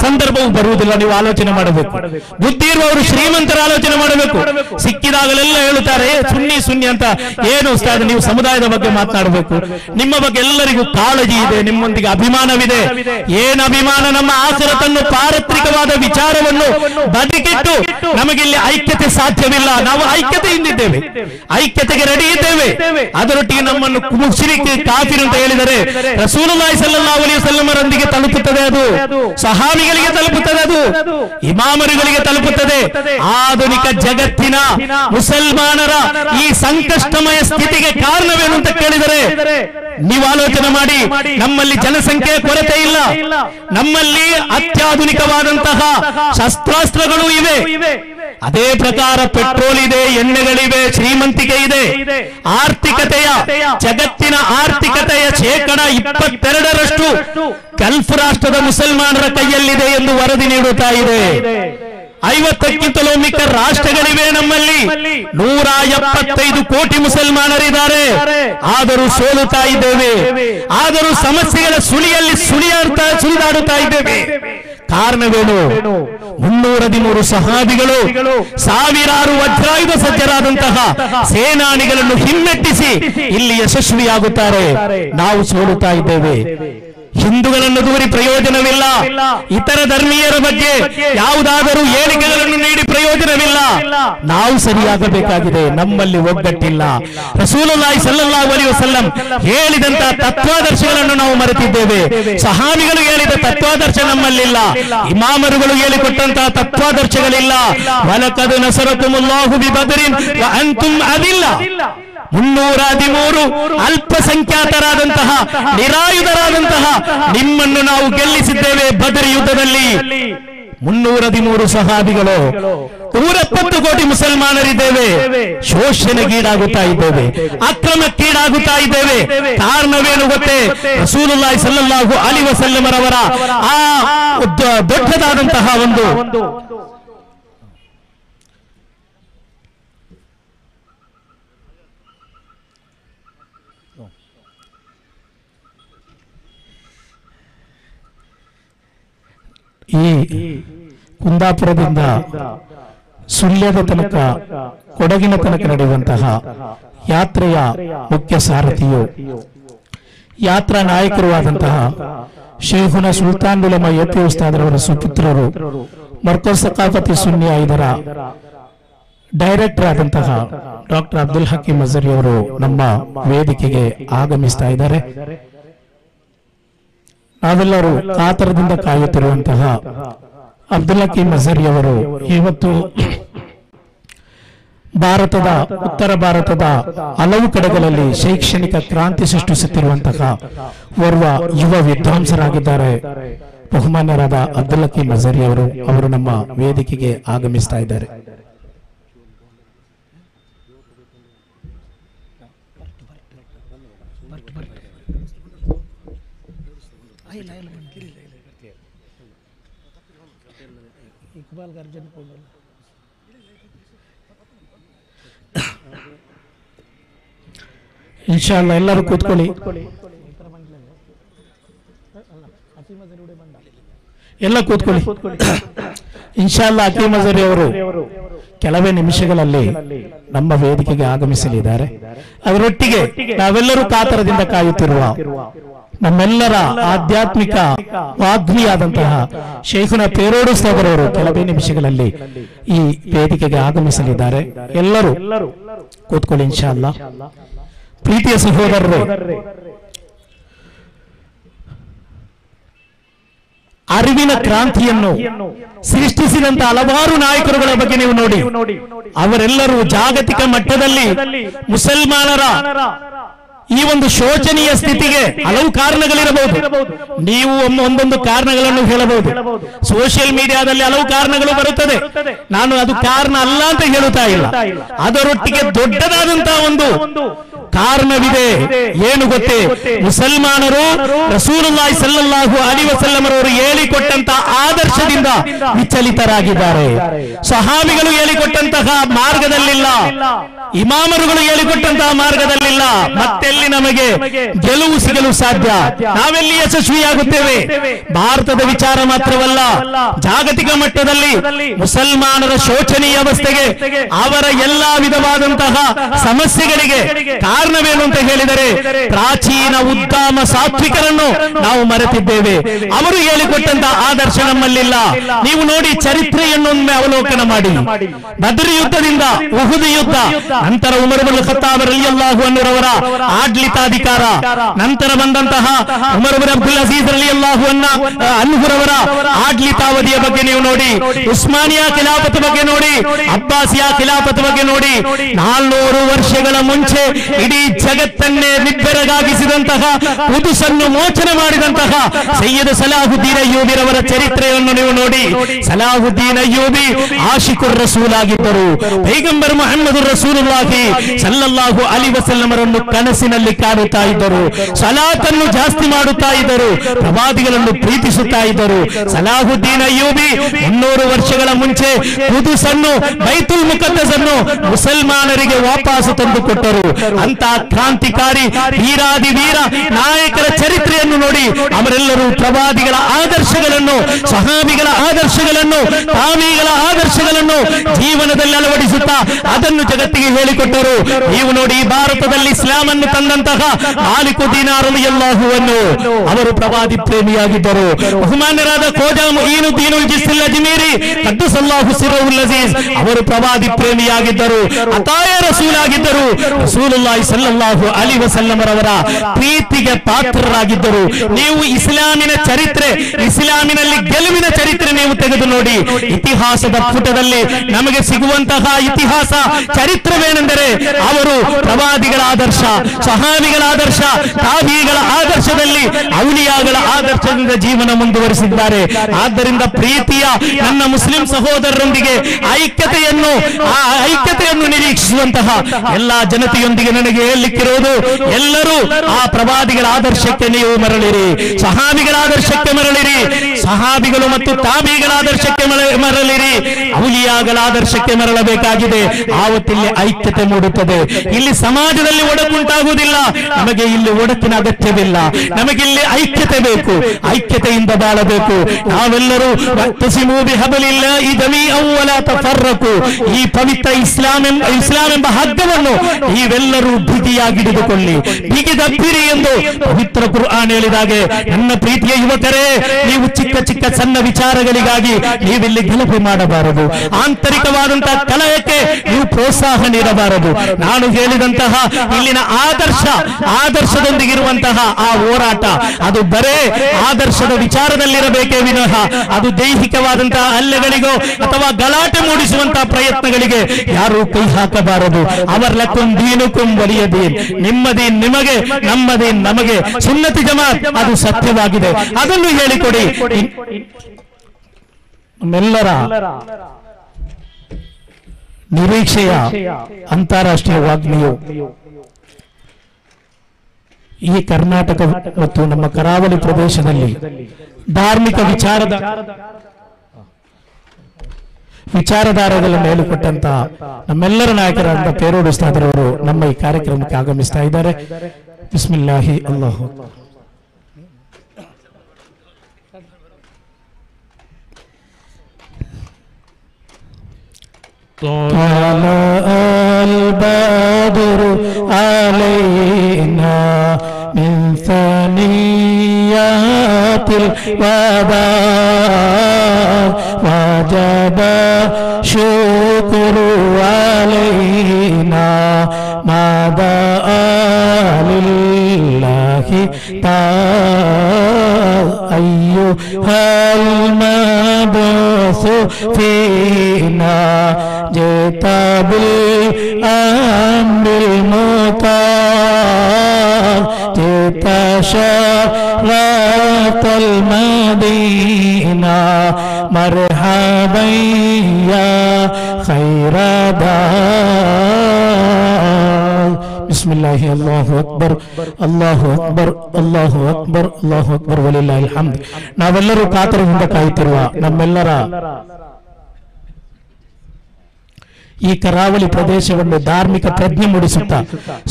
ಸಂದರ್ಭವು ಬರುವುದಿಲ್ಲ. ನೀವು ಆಲೋಚನೆ ಮಾಡಬೇಕು. ಬುದ್ಧಿ ಇರುವವರು ಶ್ರೀಮಂತರ ಆಲೋಚನೆ ಮಾಡಬೇಕು. ಸಿಕ್ಕಿದಾಗಲೆಲ್ಲ ಹೇಳುತ್ತಾರೆ ಸುನ್ನಿ ಸುನ್ನಿ ಅಂತ. ಏನು ನೀವು ಸಮುದಾಯದ ಬಗ್ಗೆ ಮಾತನಾಡಬೇಕು. ನಿಮ್ಮ ಬಗ್ಗೆ ಎಲ್ಲರಿಗೂ ಕಾಳಜಿ ಇದೆ, ನಿಮ್ಮೊಂದಿಗೆ ಅಭಿಮಾನವಿದೆ. ಏನ್ ಅಭಿಮಾನ? ನಮ್ಮ ಆಸರತನ್ನು ಪಾರತ್ರಿಕವಾದ ವಿಚಾರವನ್ನು ಬದಿಗಿಟ್ಟು ನಮಗಿಲ್ಲಿ ಐಕ್ಯತೆ ಸಾಧ್ಯವಿಲ್ಲ. ನಾವು ಐಕ್ಯತೆಯಿಂದಿದ್ದೇವೆ. ಐಕ್ಯತೆಗೆ ರೆಡಿ ಇದ್ದೇವೆ. ಅದರೊಟ್ಟಿಗೆ ನಮ್ಮನ್ನು ಕುಸಿರಿಕೆ ಕಾಫಿ ಅಂತ ಹೇಳಿದರೆ ರಸೂಲುಲ್ಲಾಹಿ ಸಲ್ಲಲ್ಲಾಹು ಅಲೈಹಿ ವಸಲ್ಲಮರೊಂದಿಗೆ ತಲುಪುತ್ತದೆ ಅದು. ಸಹಾಬಿಗಳಿಗೆ ತಲುಪುತ್ತದೆ ಅದು. ಇಮಾಮರುಗಳಿಗೆ ತಲುಪುತ್ತದೆ. ಆಧುನಿಕ ಜಗತ್ತಿನ ಮುಸಲ್ಮಾನರ ಈ ಸಂಕಷ್ಟಮಯ ಸ್ಥಿತಿಗೆ ಕಾರಣವೇನು ಅಂತ ಕೇಳಿದರೆ ನೀವು ಆಲೋಚನೆ ಮಾಡಿ. ನಮ್ಮಲ್ಲಿ ಜನಸಂಖ್ಯೆ ಕೊರತೆ ಇಲ್ಲ. ನಮ್ಮಲ್ಲಿ ಅತ್ಯಾಧುನಿಕವಾದಂತಹ ಶಸ್ತ್ರಾಸ್ತ್ರಗಳು ಇವೆ. ಅದೇ ಪ್ರಕಾರ ಪೆಟ್ರೋಲ್ ಇದೆ ಎಣ್ಣೆಗಳಿವೆ ಶ್ರೀಮಂತಿಕೆ ಇದೆ. ಆರ್ಥಿಕತೆಯ ಜಗತ್ತಿನ ಆರ್ಥಿಕತೆಯ ಶೇಕಡ ಇಪ್ಪತ್ತೆರಡರಷ್ಟು ಗಲ್ಫ್ ರಾಷ್ಟ್ರದ ಮುಸಲ್ಮಾನರ ಕೈಯಲ್ಲಿದೆ ಎಂದು ವರದಿ ನೀಡುತ್ತಾ ಇದೆ. ಐವತ್ತಕ್ಕಿಂತಲೂ ಮಿಕ್ಕ ರಾಷ್ಟ್ರಗಳಿವೆ ನಮ್ಮಲ್ಲಿ. ನೂರ ಎಪ್ಪತ್ತೈದು ಕೋಟಿ ಮುಸಲ್ಮಾನರಿದ್ದಾರೆ. ಆದರೂ ಸೋಲುತ್ತಾ ಇದ್ದೇವೆ. ಆದರೂ ಸಮಸ್ಯೆಗಳ ಸುಳಿಯಲ್ಲಿ ಸುಳಿಯಾಡ್ತಾ ಸುಳಿದಾಡುತ್ತಾ ಇದ್ದೇವೆ. ಕಾರಣವೇನು? ಮುನ್ನೂರ ಹದಿಮೂರು ಸಹಾಬಿಗಳು ಸಾವಿರಾರು ವಜ್ರಾಯುಧ ಸಜ್ಜರಾದಂತಹ ಸೇನಾನಿಗಳನ್ನು ಹಿಮ್ಮೆಟ್ಟಿಸಿ ಇಲ್ಲಿ ಯಶಸ್ವಿಯಾಗುತ್ತಾರೆ. ನಾವು ಸೋಲುತ್ತಾ ಇದ್ದೇವೆ. ಹಿಂದೂಗಳನ್ನು ದೂರಿ ಪ್ರಯೋಜನವಿಲ್ಲ. ಇತರ ಧರ್ಮೀಯರ ಬಗ್ಗೆ ಯಾವುದಾದರೂ ಹೇಳಿಕೆಗಳನ್ನು ನೀಡಿ ಪ್ರಯೋಜನವಿಲ್ಲ. ನಾವು ಸರಿಯಾಗಬೇಕಾಗಿದೆ. ನಮ್ಮಲ್ಲಿ ಒಗ್ಗಟ್ಟಿಲ್ಲ. ರಸೂಲುಲ್ಲಾಹಿ ಸಲ್ಲಲ್ಲಾಹು ಅಲೈಹಿ ವಸಲ್ಲಂ ಹೇಳಿದಂತಹ ತತ್ವಾದರ್ಶಗಳನ್ನು ನಾವು ಮರೆತಿದ್ದೇವೆ. ಸಹಾಬಿಗಳು ಹೇಳಿದ ತತ್ವಾದರ್ಶ ನಮ್ಮಲ್ಲಿಲ್ಲ. ಇಮಾಮರುಗಳು ಹೇಳಿಕೊಟ್ಟಂತಹ ತತ್ವಾದರ್ಶಗಳಿಲ್ಲ. ವಲಕದು ನಸರಕುಮುಲ್ಲಾಹು ಬಿ ಬದರಿನ್ ಅಂತುಮ್ ಅಂತುಂ ಅದಿಲ್ಲ. ಮುನ್ನೂರ ಹದಿಮೂರು ಅಲ್ಪಸಂಖ್ಯಾತರಾದಂತಹ, ನಿರಾಯುಧರಾದಂತಹ ನಿಮ್ಮನ್ನು ನಾವು ಗೆಲ್ಲಿಸಿದ್ದೇವೆ ಬದರಿ ಯುದ್ಧದಲ್ಲಿ. ಮುನ್ನೂರ ಹದಿಮೂರು ಸಹಾಬಿಗಳು ನೂರ ಎಪ್ಪತ್ತು ಕೋಟಿ ಮುಸಲ್ಮಾನರಿದ್ದೇವೆ. ಶೋಷಣೆಗೀಡಾಗುತ್ತಾ ಇದ್ದೇವೆ. ಅಕ್ರಮಕ್ಕೀಡಾಗುತ್ತಾ ಇದ್ದೇವೆ. ಕಾರಣವೇನು ಗೊತ್ತೇ? ರಸೂಲುಲ್ಲಾಹಿ ಸಲ್ಲಲ್ಲಾಹು ಅಲಿ ವಸಲ್ಲಮರವರ ಆ ದೊಡ್ಡದಾದಂತಹ ಒಂದು ಈ ಕುಂದಾಪುರದಿಂದ ಸುಳ್ಯದ ತನಕ, ಕೊಡಗಿನ ತನಕ ನಡೆಯುವಂತಹ ಯಾತ್ರೆಯ ಮುಖ್ಯ ಸಾರಥಿಯು, ಯಾತ್ರಾ ನಾಯಕರು ಆದಂತಹ ಶೇಹುನ ಸುಲ್ತಾನ್ ಉಲಮ ಎಪಿ ಉಸ್ತಾದ್ರವರ ಸುಪುತ್ರರು ಮರ್ಕೋ ಸಕಾಫತಿ ಸುನ್ಯ ಇದರ ಡೈರೆಕ್ಟರ್ ಆದಂತಹ ಡಾಕ್ಟರ್ ಅಬ್ದುಲ್ ಹಕೀಂ ಅಜರಿ ಅವರು ನಮ್ಮ ವೇದಿಕೆಗೆ ಆಗಮಿಸ್ತಾ ಇದ್ದಾರೆ. ನಾವೆಲ್ಲರೂ ಕಾತರದಿಂದ ಕಾಯುತ್ತಿರುವಂತಹ ಅಜರಿ ಅವರು ಇವತ್ತು ಭಾರತದ ಉತ್ತರ ಭಾರತದ ಹಲವು ಕಡೆಗಳಲ್ಲಿ ಶೈಕ್ಷಣಿಕ ಕ್ರಾಂತಿ ಸೃಷ್ಟಿಸುತ್ತಿರುವಂತಹ ಓರ್ವ ಯುವ ವಿದ್ವಾಂಸರಾಗಿದ್ದಾರೆ. ಬಹುಮಾನ್ಯರಾದ ಅಬ್ದುಲ್ ಹಕೀಮ್ ಅಜರಿ ಅವರು ಅವರು ನಮ್ಮ ವೇದಿಕೆಗೆ ಆಗಮಿಸ್ತಾ ಇದ್ದಾರೆ. ಇನ್ಶಾಲ್ಲ ಎಲ್ಲರೂ ಕೂತ್ಕೊಳ್ಳಿ. ಎಲ್ಲ ಕೂತ್ಕೊಳ್ಳಿ. ಇನ್ಶಾಲ್ಲ ಅಕೀಮ್ ಅಜರಿ ಅವರು ಕೆಲವೇ ನಿಮಿಷಗಳಲ್ಲಿ ನಮ್ಮ ವೇದಿಕೆಗೆ ಆಗಮಿಸಲಿದ್ದಾರೆ. ಅದರೊಟ್ಟಿಗೆ ನಾವೆಲ್ಲರೂ ಕಾತರದಿಂದ ಕಾಯುತ್ತಿರುವ ನಮ್ಮೆಲ್ಲರ ಆಧ್ಯಾತ್ಮಿಕ ವಾಗ್ಮಿಯಾದಂತಹ ಶೇಖುನ ಪೇರೋಡು ಸಾಗರವರು ಕೆಲವೇ ನಿಮಿಷಗಳಲ್ಲಿ ಈ ವೇದಿಕೆಗೆ ಆಗಮಿಸಲಿದ್ದಾರೆ. ಎಲ್ಲರೂ ಕೂತ್ಕೊಳ್ಳಿ ಇನ್ಶಾಲ್ಲ ಪ್ರೀತಿಯ ಸಹೋದರರು, ಅರಿವಿನ ಕ್ರಾಂತಿಯನ್ನು ಸೃಷ್ಟಿಸಿದಂತ ಹಲವಾರು ನಾಯಕರುಗಳ ಬಗ್ಗೆ ನೀವು ನೋಡಿ. ಅವರೆಲ್ಲರೂ ಜಾಗತಿಕ ಮಟ್ಟದಲ್ಲಿ ಮುಸಲ್ಮಾನರ ಈ ಒಂದು ಶೋಚನೀಯ ಸ್ಥಿತಿಗೆ ಹಲವು ಕಾರಣಗಳಿರಬಹುದು. ನೀವು ಒಂದೊಂದು ಕಾರಣಗಳನ್ನು ಹೇಳಬಹುದು. ಸೋಷಿಯಲ್ ಮೀಡಿಯಾದಲ್ಲಿ ಹಲವು ಕಾರಣಗಳು ಬರುತ್ತದೆ. ನಾನು ಅದು ಕಾರಣ ಅಲ್ಲ ಅಂತ ಹೇಳುತ್ತಾ ಇಲ್ಲ. ಅದರೊಟ್ಟಿಗೆ ದೊಡ್ಡದಾದಂತಹ ಒಂದು ಕಾರಣವಿದೆ. ಏನು ಗೊತ್ತೇ? ಮುಸಲ್ಮಾನರು ರಸೂಲುಲ್ಲಾಹಿ ಸಲ್ಲಲ್ಲಾಹು ಅಲಿ ವಸಲ್ಲಮರವರು ಹೇಳಿಕೊಟ್ಟಂತಹ ಆದರ್ಶದಿಂದ ವಿಚಲಿತರಾಗಿದ್ದಾರೆ. ಸಹಾಬಿಗಳು ಹೇಳಿಕೊಟ್ಟಂತಹ ಮಾರ್ಗದಲ್ಲಿಲ್ಲ. ಇಮಾಮರುಗಳು ಹೇಳಿಕೊಟ್ಟಂತಹ ಮಾರ್ಗದಲ್ಲಿಲ್ಲ. ಮತ್ತೆಲ್ಲಿ ನಮಗೆ ಗೆಲುವು ಸಿಗಲು ಸಾಧ್ಯ? ನಾವೆಲ್ಲಿ ಯಶಸ್ವಿಯಾಗುತ್ತೇವೆ? ಭಾರತದ ವಿಚಾರ ಮಾತ್ರವಲ್ಲ ಜಾಗತಿಕ ಮಟ್ಟದಲ್ಲಿ ಮುಸಲ್ಮಾನರ ಶೋಚನೀಯ ಅವಸ್ಥೆಗೆ ಅವರ ಎಲ್ಲಾ ವಿಧವಾದಂತಹ ಸಮಸ್ಯೆಗಳಿಗೆ ಕಾರಣವೇನು ಅಂತ ಹೇಳಿದರೆ, ಪ್ರಾಚೀನ ಉದ್ದಾಮ ಸಾತ್ವಿಕರನ್ನು ನಾವು ಮರೆತಿದ್ದೇವೆ. ಅವರು ಹೇಳಿಕೊಟ್ಟಂತಹ ಆದರ್ಶ ನಮ್ಮಲ್ಲಿಲ್ಲ. ನೀವು ನೋಡಿ ಚರಿತ್ರೆಯನ್ನೊಮ್ಮೆ ಅವಲೋಕನ ಮಾಡಿ. ಬದ್ರಿ ಯುದ್ಧದಿಂದ ಉಹುದಿ ಯುದ್ಧ, ನಂತರ ಉಮರ್ ಬಲ್ ಖತ್ತಾಬ್ ರಲಿಯಲ್ಲಾಹು ಅನ್ನುರವರ ಆಡಳಿತಾಧಿಕಾರ, ನಂತರ ಬಂದಂತಹ ಉಮರ್ ಬಿನ್ ಅಬ್ದುಲ್ ಅಜೀಜ್ ರಲಿಯಲ್ಲಾಹು ಅನ್ನ ಅನ್ಹುರವರ ಆಡಳಿತಾವಧಿಯ ಬಗ್ಗೆ ನೀವು ನೋಡಿ, ಉಸ್ಮಾನಿಯಾ ಖಿಲಾಫತ್ ಬಗ್ಗೆ ನೋಡಿ, ಅಬ್ಬಾಸಿಯಾ ಖಿಲಾಫತ್ ಬಗ್ಗೆ ನೋಡಿ, ನಾಲ್ನೂರು ವರ್ಷಗಳ ಮುಂಚೆ ಇಡೀ ಜಗತ್ತನ್ನೇ ನಿಗ್ಗರಗಾಗಿಸಿದಂತಹ ಉದುಸನ್ನು ಮೋಚನೆ ಮಾಡಿದಂತಹ ಸೈಯದ ಸಲಾಹುದ್ದೀನ ಅಯ್ಯೂಬಿರವರ ಚರಿತ್ರೆಯನ್ನು ನೀವು ನೋಡಿ. ಸಲಾಹುದ್ದೀನ ಅಯ್ಯೂಬಿ ಆಶಿಕುರ್ ರಸೂಲ್ ಆಗಿದ್ದರು. ಪೈಗಂಬರ್ ಮೊಹಮ್ಮದ್ ರಸೂಲಾಗಿ ಸಲ್ಲಲ್ಲಾಹು ಅಲಿ ವಸಲ್ಲಮರನ್ನು ಕನಸಿನಲ್ಲಿ ಕಾಣುತ್ತಾ ಇದ್ದರು. ಸಲಾತನ್ನು ಜಾಸ್ತಿ ಮಾಡುತ್ತಾ ಇದ್ದರು. ಪ್ರವಾದಿಗಳನ್ನು ಪ್ರೀತಿಸುತ್ತಾ ಇದ್ದರು. ಸಲಾಹುದ್ದೀನ್ ಅಯ್ಯೂಬಿ ಮುನ್ನೂರು ವರ್ಷಗಳ ಮುಂಚೆ ಕುದುಸನ್ನು ಬೈತುಲ್ ಮುಕದ್ದಸನ್ನು ಮುಸಲ್ಮಾನರಿಗೆ ವಾಪಸ್ ತಂದುಕೊಟ್ಟರು. ಅಂತ ಕ್ರಾಂತಿಕಾರಿ ವೀರಾದಿ ವೀರ ನಾಯಕರ ಚರಿತ್ರೆಯನ್ನು ನೋಡಿ ಅವರೆಲ್ಲರೂ ಪ್ರವಾದಿಗಳ ಆದರ್ಶಗಳನ್ನು, ಸಹಾಬಿಗಳ ಆದರ್ಶಗಳನ್ನು ಸ್ವಾಮಿಗಳ ಆದರ್ಶಗಳನ್ನು ಜೀವನದಲ್ಲಿ ಅಳವಡಿಸುತ್ತಾ ಅದನ್ನು ಜಗತ್ತಿಗೆ ಹೇಳಿಕೊಟ್ಟರು. ನೀವು ನೋಡಿ ಭಾರತದಲ್ಲಿ ಇಸ್ಲಾಂ ಅನ್ನು ತಂದಂತಹ ನಾಲ್ಕು ದಿನಾರಲಿಯಲ್ಲಾಹುವನ್ನು ಅವರು ಪ್ರವಾದಿ ಪ್ರೇಮಿಯಾಗಿದ್ದರು. ಬಹುಮಾನ್ಯರಾದ ಖೋಜಾ ದೀನು ಜಿಸ್ಸಿಲ್ ಜಿಮೀರಿ ಅವರು ಪ್ರವಾದಿ ಪ್ರೇಮಿಯಾಗಿದ್ದರು. ಅತಾಯ ರಸೂಲ್ ಆಗಿದ್ದರು ರಸೂಲುಲ್ಲಾಹಿ ಸಲ್ಲಲ್ಲಾಹು ಅಲಿ ವಸಲ್ಲಮರವರ ಪ್ರೀತಿಗೆ ಪಾತ್ರರಾಗಿದ್ದರು. ನೀವು ಇಸ್ಲಾಮಿನ ಚರಿತ್ರೆ, ಇಸ್ಲಾಮಿನಲ್ಲಿ ಗೆಲುವಿನ ಚರಿತ್ರೆ ನೀವು ತೆಗೆದು ನೋಡಿ. ಇತಿಹಾಸದ ಪುಟದಲ್ಲಿ ನಮಗೆ ಸಿಗುವಂತಹ ಇತಿಹಾಸ, ಚರಿತ್ರವೇನೆಂದರೆ ಅವರು ಪ್ರವಾದಿಗಳ ಆದರ್ಶ, ಸಹಾಬಿಗಳ ಆದರ್ಶ ತಾಬಿಗಳ ಆದರ್ಶದಲ್ಲಿ ಔಲಿಯಾಗಳ ಆದರ್ಶದಿಂದ ಜೀವನ ಮುಂದುವರಿಸಿದ್ದಾರೆ. ಆದ್ದರಿಂದ ಪ್ರೀತಿಯ ನನ್ನ ಮುಸ್ಲಿಂ ಸಹೋದರರೊಂದಿಗೆ ಐಕ್ಯತೆಯನ್ನು, ಆ ಐಕ್ಯತೆಯನ್ನು ನಿರೀಕ್ಷಿಸುವಂತಹ ಎಲ್ಲಾ ಜನತೆಯೊಂದಿಗೆ ನನಗೆ ಹೇಳಲಿಕ್ಕಿರುವುದು, ಎಲ್ಲರೂ ಆ ಪ್ರವಾದಿಗಳ ಆದರ್ಶಕ್ಕೆ ನೀವು ಮರಳಿರಿ. ಸಹಾಬಿಗಳ ಆದರ್ಶಕ್ಕೆ ಮರಳಿರಿ. ಸಹಾಬಿಗಳು ಮತ್ತು ತಾಬಿಗಳ ಆದರ್ಶಕ್ಕೆ ಮರ- ಮರಳಿರಿ. ಅವಲಿಯಾಗಳ ಆದರ್ಶಕ್ಕೆ ಮರಳಬೇಕಾಗಿದೆ. ಆವತ್ತಿಲ್ಲಿ ಐಕ್ಯತೆ ಮೂಡುತ್ತದೆ. ಇಲ್ಲಿ ಸಮಾಜದಲ್ಲಿ ಒಡಕುಂಟಾಗುವುದಿಲ್ಲ. ನಮಗೆ ಇಲ್ಲಿ ಒಡಕಿನ ಅಗತ್ಯವಿಲ್ಲ. ನಮಗೆ ಇಲ್ಲಿ ಐಕ್ಯತೆ ಬೇಕು. ಐಕ್ಯತೆಯಿಂದ ಬಾಳಬೇಕು. ನಾವೆಲ್ಲರೂ ಹಬಲಿಲ್ಲ, ಈ ದಮಿ ಅವ್ವಲ ತಫರ್ರಕು. ಈ ಪವಿತ್ರ ಇಸ್ಲಾಂ ಎಂಬ ಇಸ್ಲಾಂ ಎಂಬ ಹಗ್ಗವನ್ನು ನೀವೆಲ್ಲರೂ ಬಿಗಿಯಾಗಿಡಿದುಕೊಳ್ಳಿ. ಬಿಗಿದಪ್ಪಿರಿ ಎಂದು ಪವಿತ್ರ ಕುರ್ಆನ್ ಹೇಳಿದಾಗೆ, ನನ್ನ ಪ್ರೀತಿಯ ಯುವಕರೇ, ನೀವು ಚಿಕ್ಕ ಚಿಕ್ಕ ಸಣ್ಣ ವಿಚಾರಗಳಿಗಾಗಿ ನೀವಿಲ್ಲಿ ಗಲಭೆ ಮಾಡಬಾರದು. ಆಂತರಿಕವಾದಂತಹ ಕಲಹಕ್ಕೆ ನೀವು ಪ್ರೋತ್ಸಾಹ ನೀಡಬಾರದು. ನಾನು ಹೇಳಿದಂತಹ ಇಲ್ಲಿನ ಆದರ್ಶ, ಆದರ್ಶದೊಂದಿಗಿರುವಂತಹ ಆ ಹೋರಾಟ ಅದು ಬರೇ ಆದರ್ಶದ ವಿಚಾರದಲ್ಲಿರಬೇಕೇ ವಿನಃ ಅದು ದೈಹಿಕವಾದಂತಹ ಹಲ್ಲೆಗಳಿಗೋ ಅಥವಾ ಗಲಾಟೆ ಮೂಡಿಸುವಂತಹ ಪ್ರಯತ್ನಗಳಿಗೆ ಯಾರು ಕೈ ಹಾಕಬಾರದು. ಅವರ ಲಕ್ಕುಂ ದೀನುಕುಂ ವಲಿಯ ನಿಮ್ಮದೇ ನಿಮಗೆ, ನಮ್ಮದೇ ನಮಗೆ. ಸುನ್ನತಿ ಜಮಾತ್, ಅದು ಸತ್ಯವಾಗಿದೆ. ಅದನ್ನು ಹೇಳಿಕೊಡಿ. ನಮ್ಮೆಲ್ಲರ ನಿರೀಕ್ಷೆಯ ಅಂತಾರಾಷ್ಟ್ರೀಯ ವಾಗ್ಮಿಯು. ಈ ಕರ್ನಾಟಕ ಮತ್ತು ನಮ್ಮ ಕರಾವಳಿ ಪ್ರದೇಶದಲ್ಲಿ ಧಾರ್ಮಿಕ ವಿಚಾರದ ವಿಚಾರಧಾರೆಗಳ ಮೇಲೆ ಕೊಟ್ಟಂತ ನಮ್ಮೆಲ್ಲರ ನಾಯಕರಾದ ಪೇರೋಡು ಅವರು ನಮ್ಮ ಈ ಕಾರ್ಯಕ್ರಮಕ್ಕೆ ಆಗಮಿಸ್ತಾ ಇದ್ದಾರೆ. ಬಿಸ್ಮಿಲ್ಲಾಹಿ ಅಲ್ಲಾಹು. طلع البدر علينا. इंसानियत वादा वजबा शुक्र अलैना, मादा लिल्लाहि अय्यु हल मबसु फीना, जेता बिल अम्बिल मुता تشرقت المدينة مرحبا يا خير دار بسم الله الله أكبر الله أكبر الله أكبر الله أكبر ولله الحمد نعم الله قاتل من دقائق نعم الله ಈ ಕರಾವಳಿ ಪ್ರದೇಶವನ್ನು ಧಾರ್ಮಿಕ ಪ್ರಜ್ಞೆ ಮೂಡಿಸುತ್ತಾ,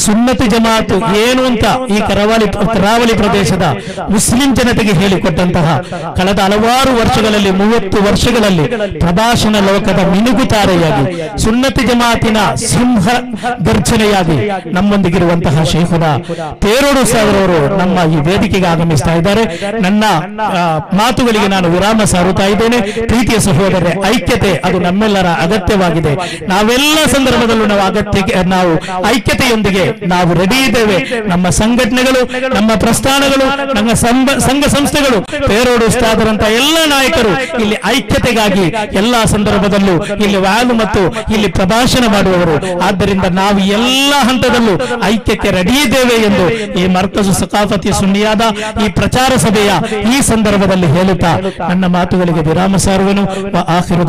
ಸುನ್ನತಿ ಜಮಾತು ಏನು ಅಂತ ಈ ಕರಾವಳಿ ಕರಾವಳಿ ಪ್ರದೇಶದ ಮುಸ್ಲಿಂ ಜನತೆಗೆ ಹೇಳಿಕೊಟ್ಟಂತಹ ಕಳೆದ ಹಲವಾರು ವರ್ಷಗಳಲ್ಲಿ, ಮೂವತ್ತು ವರ್ಷಗಳಲ್ಲಿ ಪ್ರಭಾಷಣ ಲೋಕದ ಮಿನುಗುತಾರೆಯಾಗಿ ಸುನ್ನತಿ ಜಮಾತಿನ ಸಿಂಹ ಗರ್ಜನೆಯಾಗಿ ನಮ್ಮೊಂದಿಗಿರುವಂತಹ ಶೇಖರ ತೇರೋಡು ಸಾವಿರವರು ನಮ್ಮ ಈ ವೇದಿಕೆಗೆ ಆಗಮಿಸ್ತಾ ಇದ್ದಾರೆ. ನನ್ನ ಮಾತುಗಳಿಗೆ ನಾನು ವಿರಾಮ ಸಾರುತ್ತಾ ಇದ್ದೇನೆ. ಪ್ರೀತಿಯ ಸಹೋದರರೇ, ಐಕ್ಯತೆ ಅದು ನಮ್ಮೆಲ್ಲರ ಅಗತ್ಯವಾಗಿದೆ. ನಾವೆಲ್ಲ ಸಂದರ್ಭದಲ್ಲೂ ನಾವು ಅಗತ್ಯಕ್ಕೆ, ನಾವು ಐಕ್ಯತೆಯೊಂದಿಗೆ ನಾವು ರೆಡಿ ಇದ್ದೇವೆ. ನಮ್ಮ ಸಂಘಟನೆಗಳು, ನಮ್ಮ ಪ್ರಸ್ಥಾನಗಳು, ನಮ್ಮ ಸಂಘ ಸಂಸ್ಥೆಗಳು ಉಸ್ತಾದರಂತ ಎಲ್ಲ ನಾಯಕರು ಇಲ್ಲಿ ಐಕ್ಯತೆಗಾಗಿ ಎಲ್ಲಾ ಸಂದರ್ಭದಲ್ಲೂ ಇಲ್ಲಿ ವ್ಯಾಲು ಮತ್ತು ಇಲ್ಲಿ ಪ್ರಭಾಷಣ ಮಾಡುವವರು. ಆದ್ದರಿಂದ ನಾವು ಎಲ್ಲ ಹಂತದಲ್ಲೂ ಐಕ್ಯಕ್ಕೆ ರೆಡಿ ಇದ್ದೇವೆ ಎಂದು ಈ ಮರ್ಕಜು ಸಕಾಫತಿ ಸುನ್ನಿಯಾದ ಈ ಪ್ರಚಾರ ಸಭೆಯ ಈ ಸಂದರ್ಭದಲ್ಲಿ ಹೇಳುತ್ತಾ ನನ್ನ ಮಾತುಗಳಿಗೆ ವಿರಾಮ ಸಾರುವೆನು. ಆಖಿರು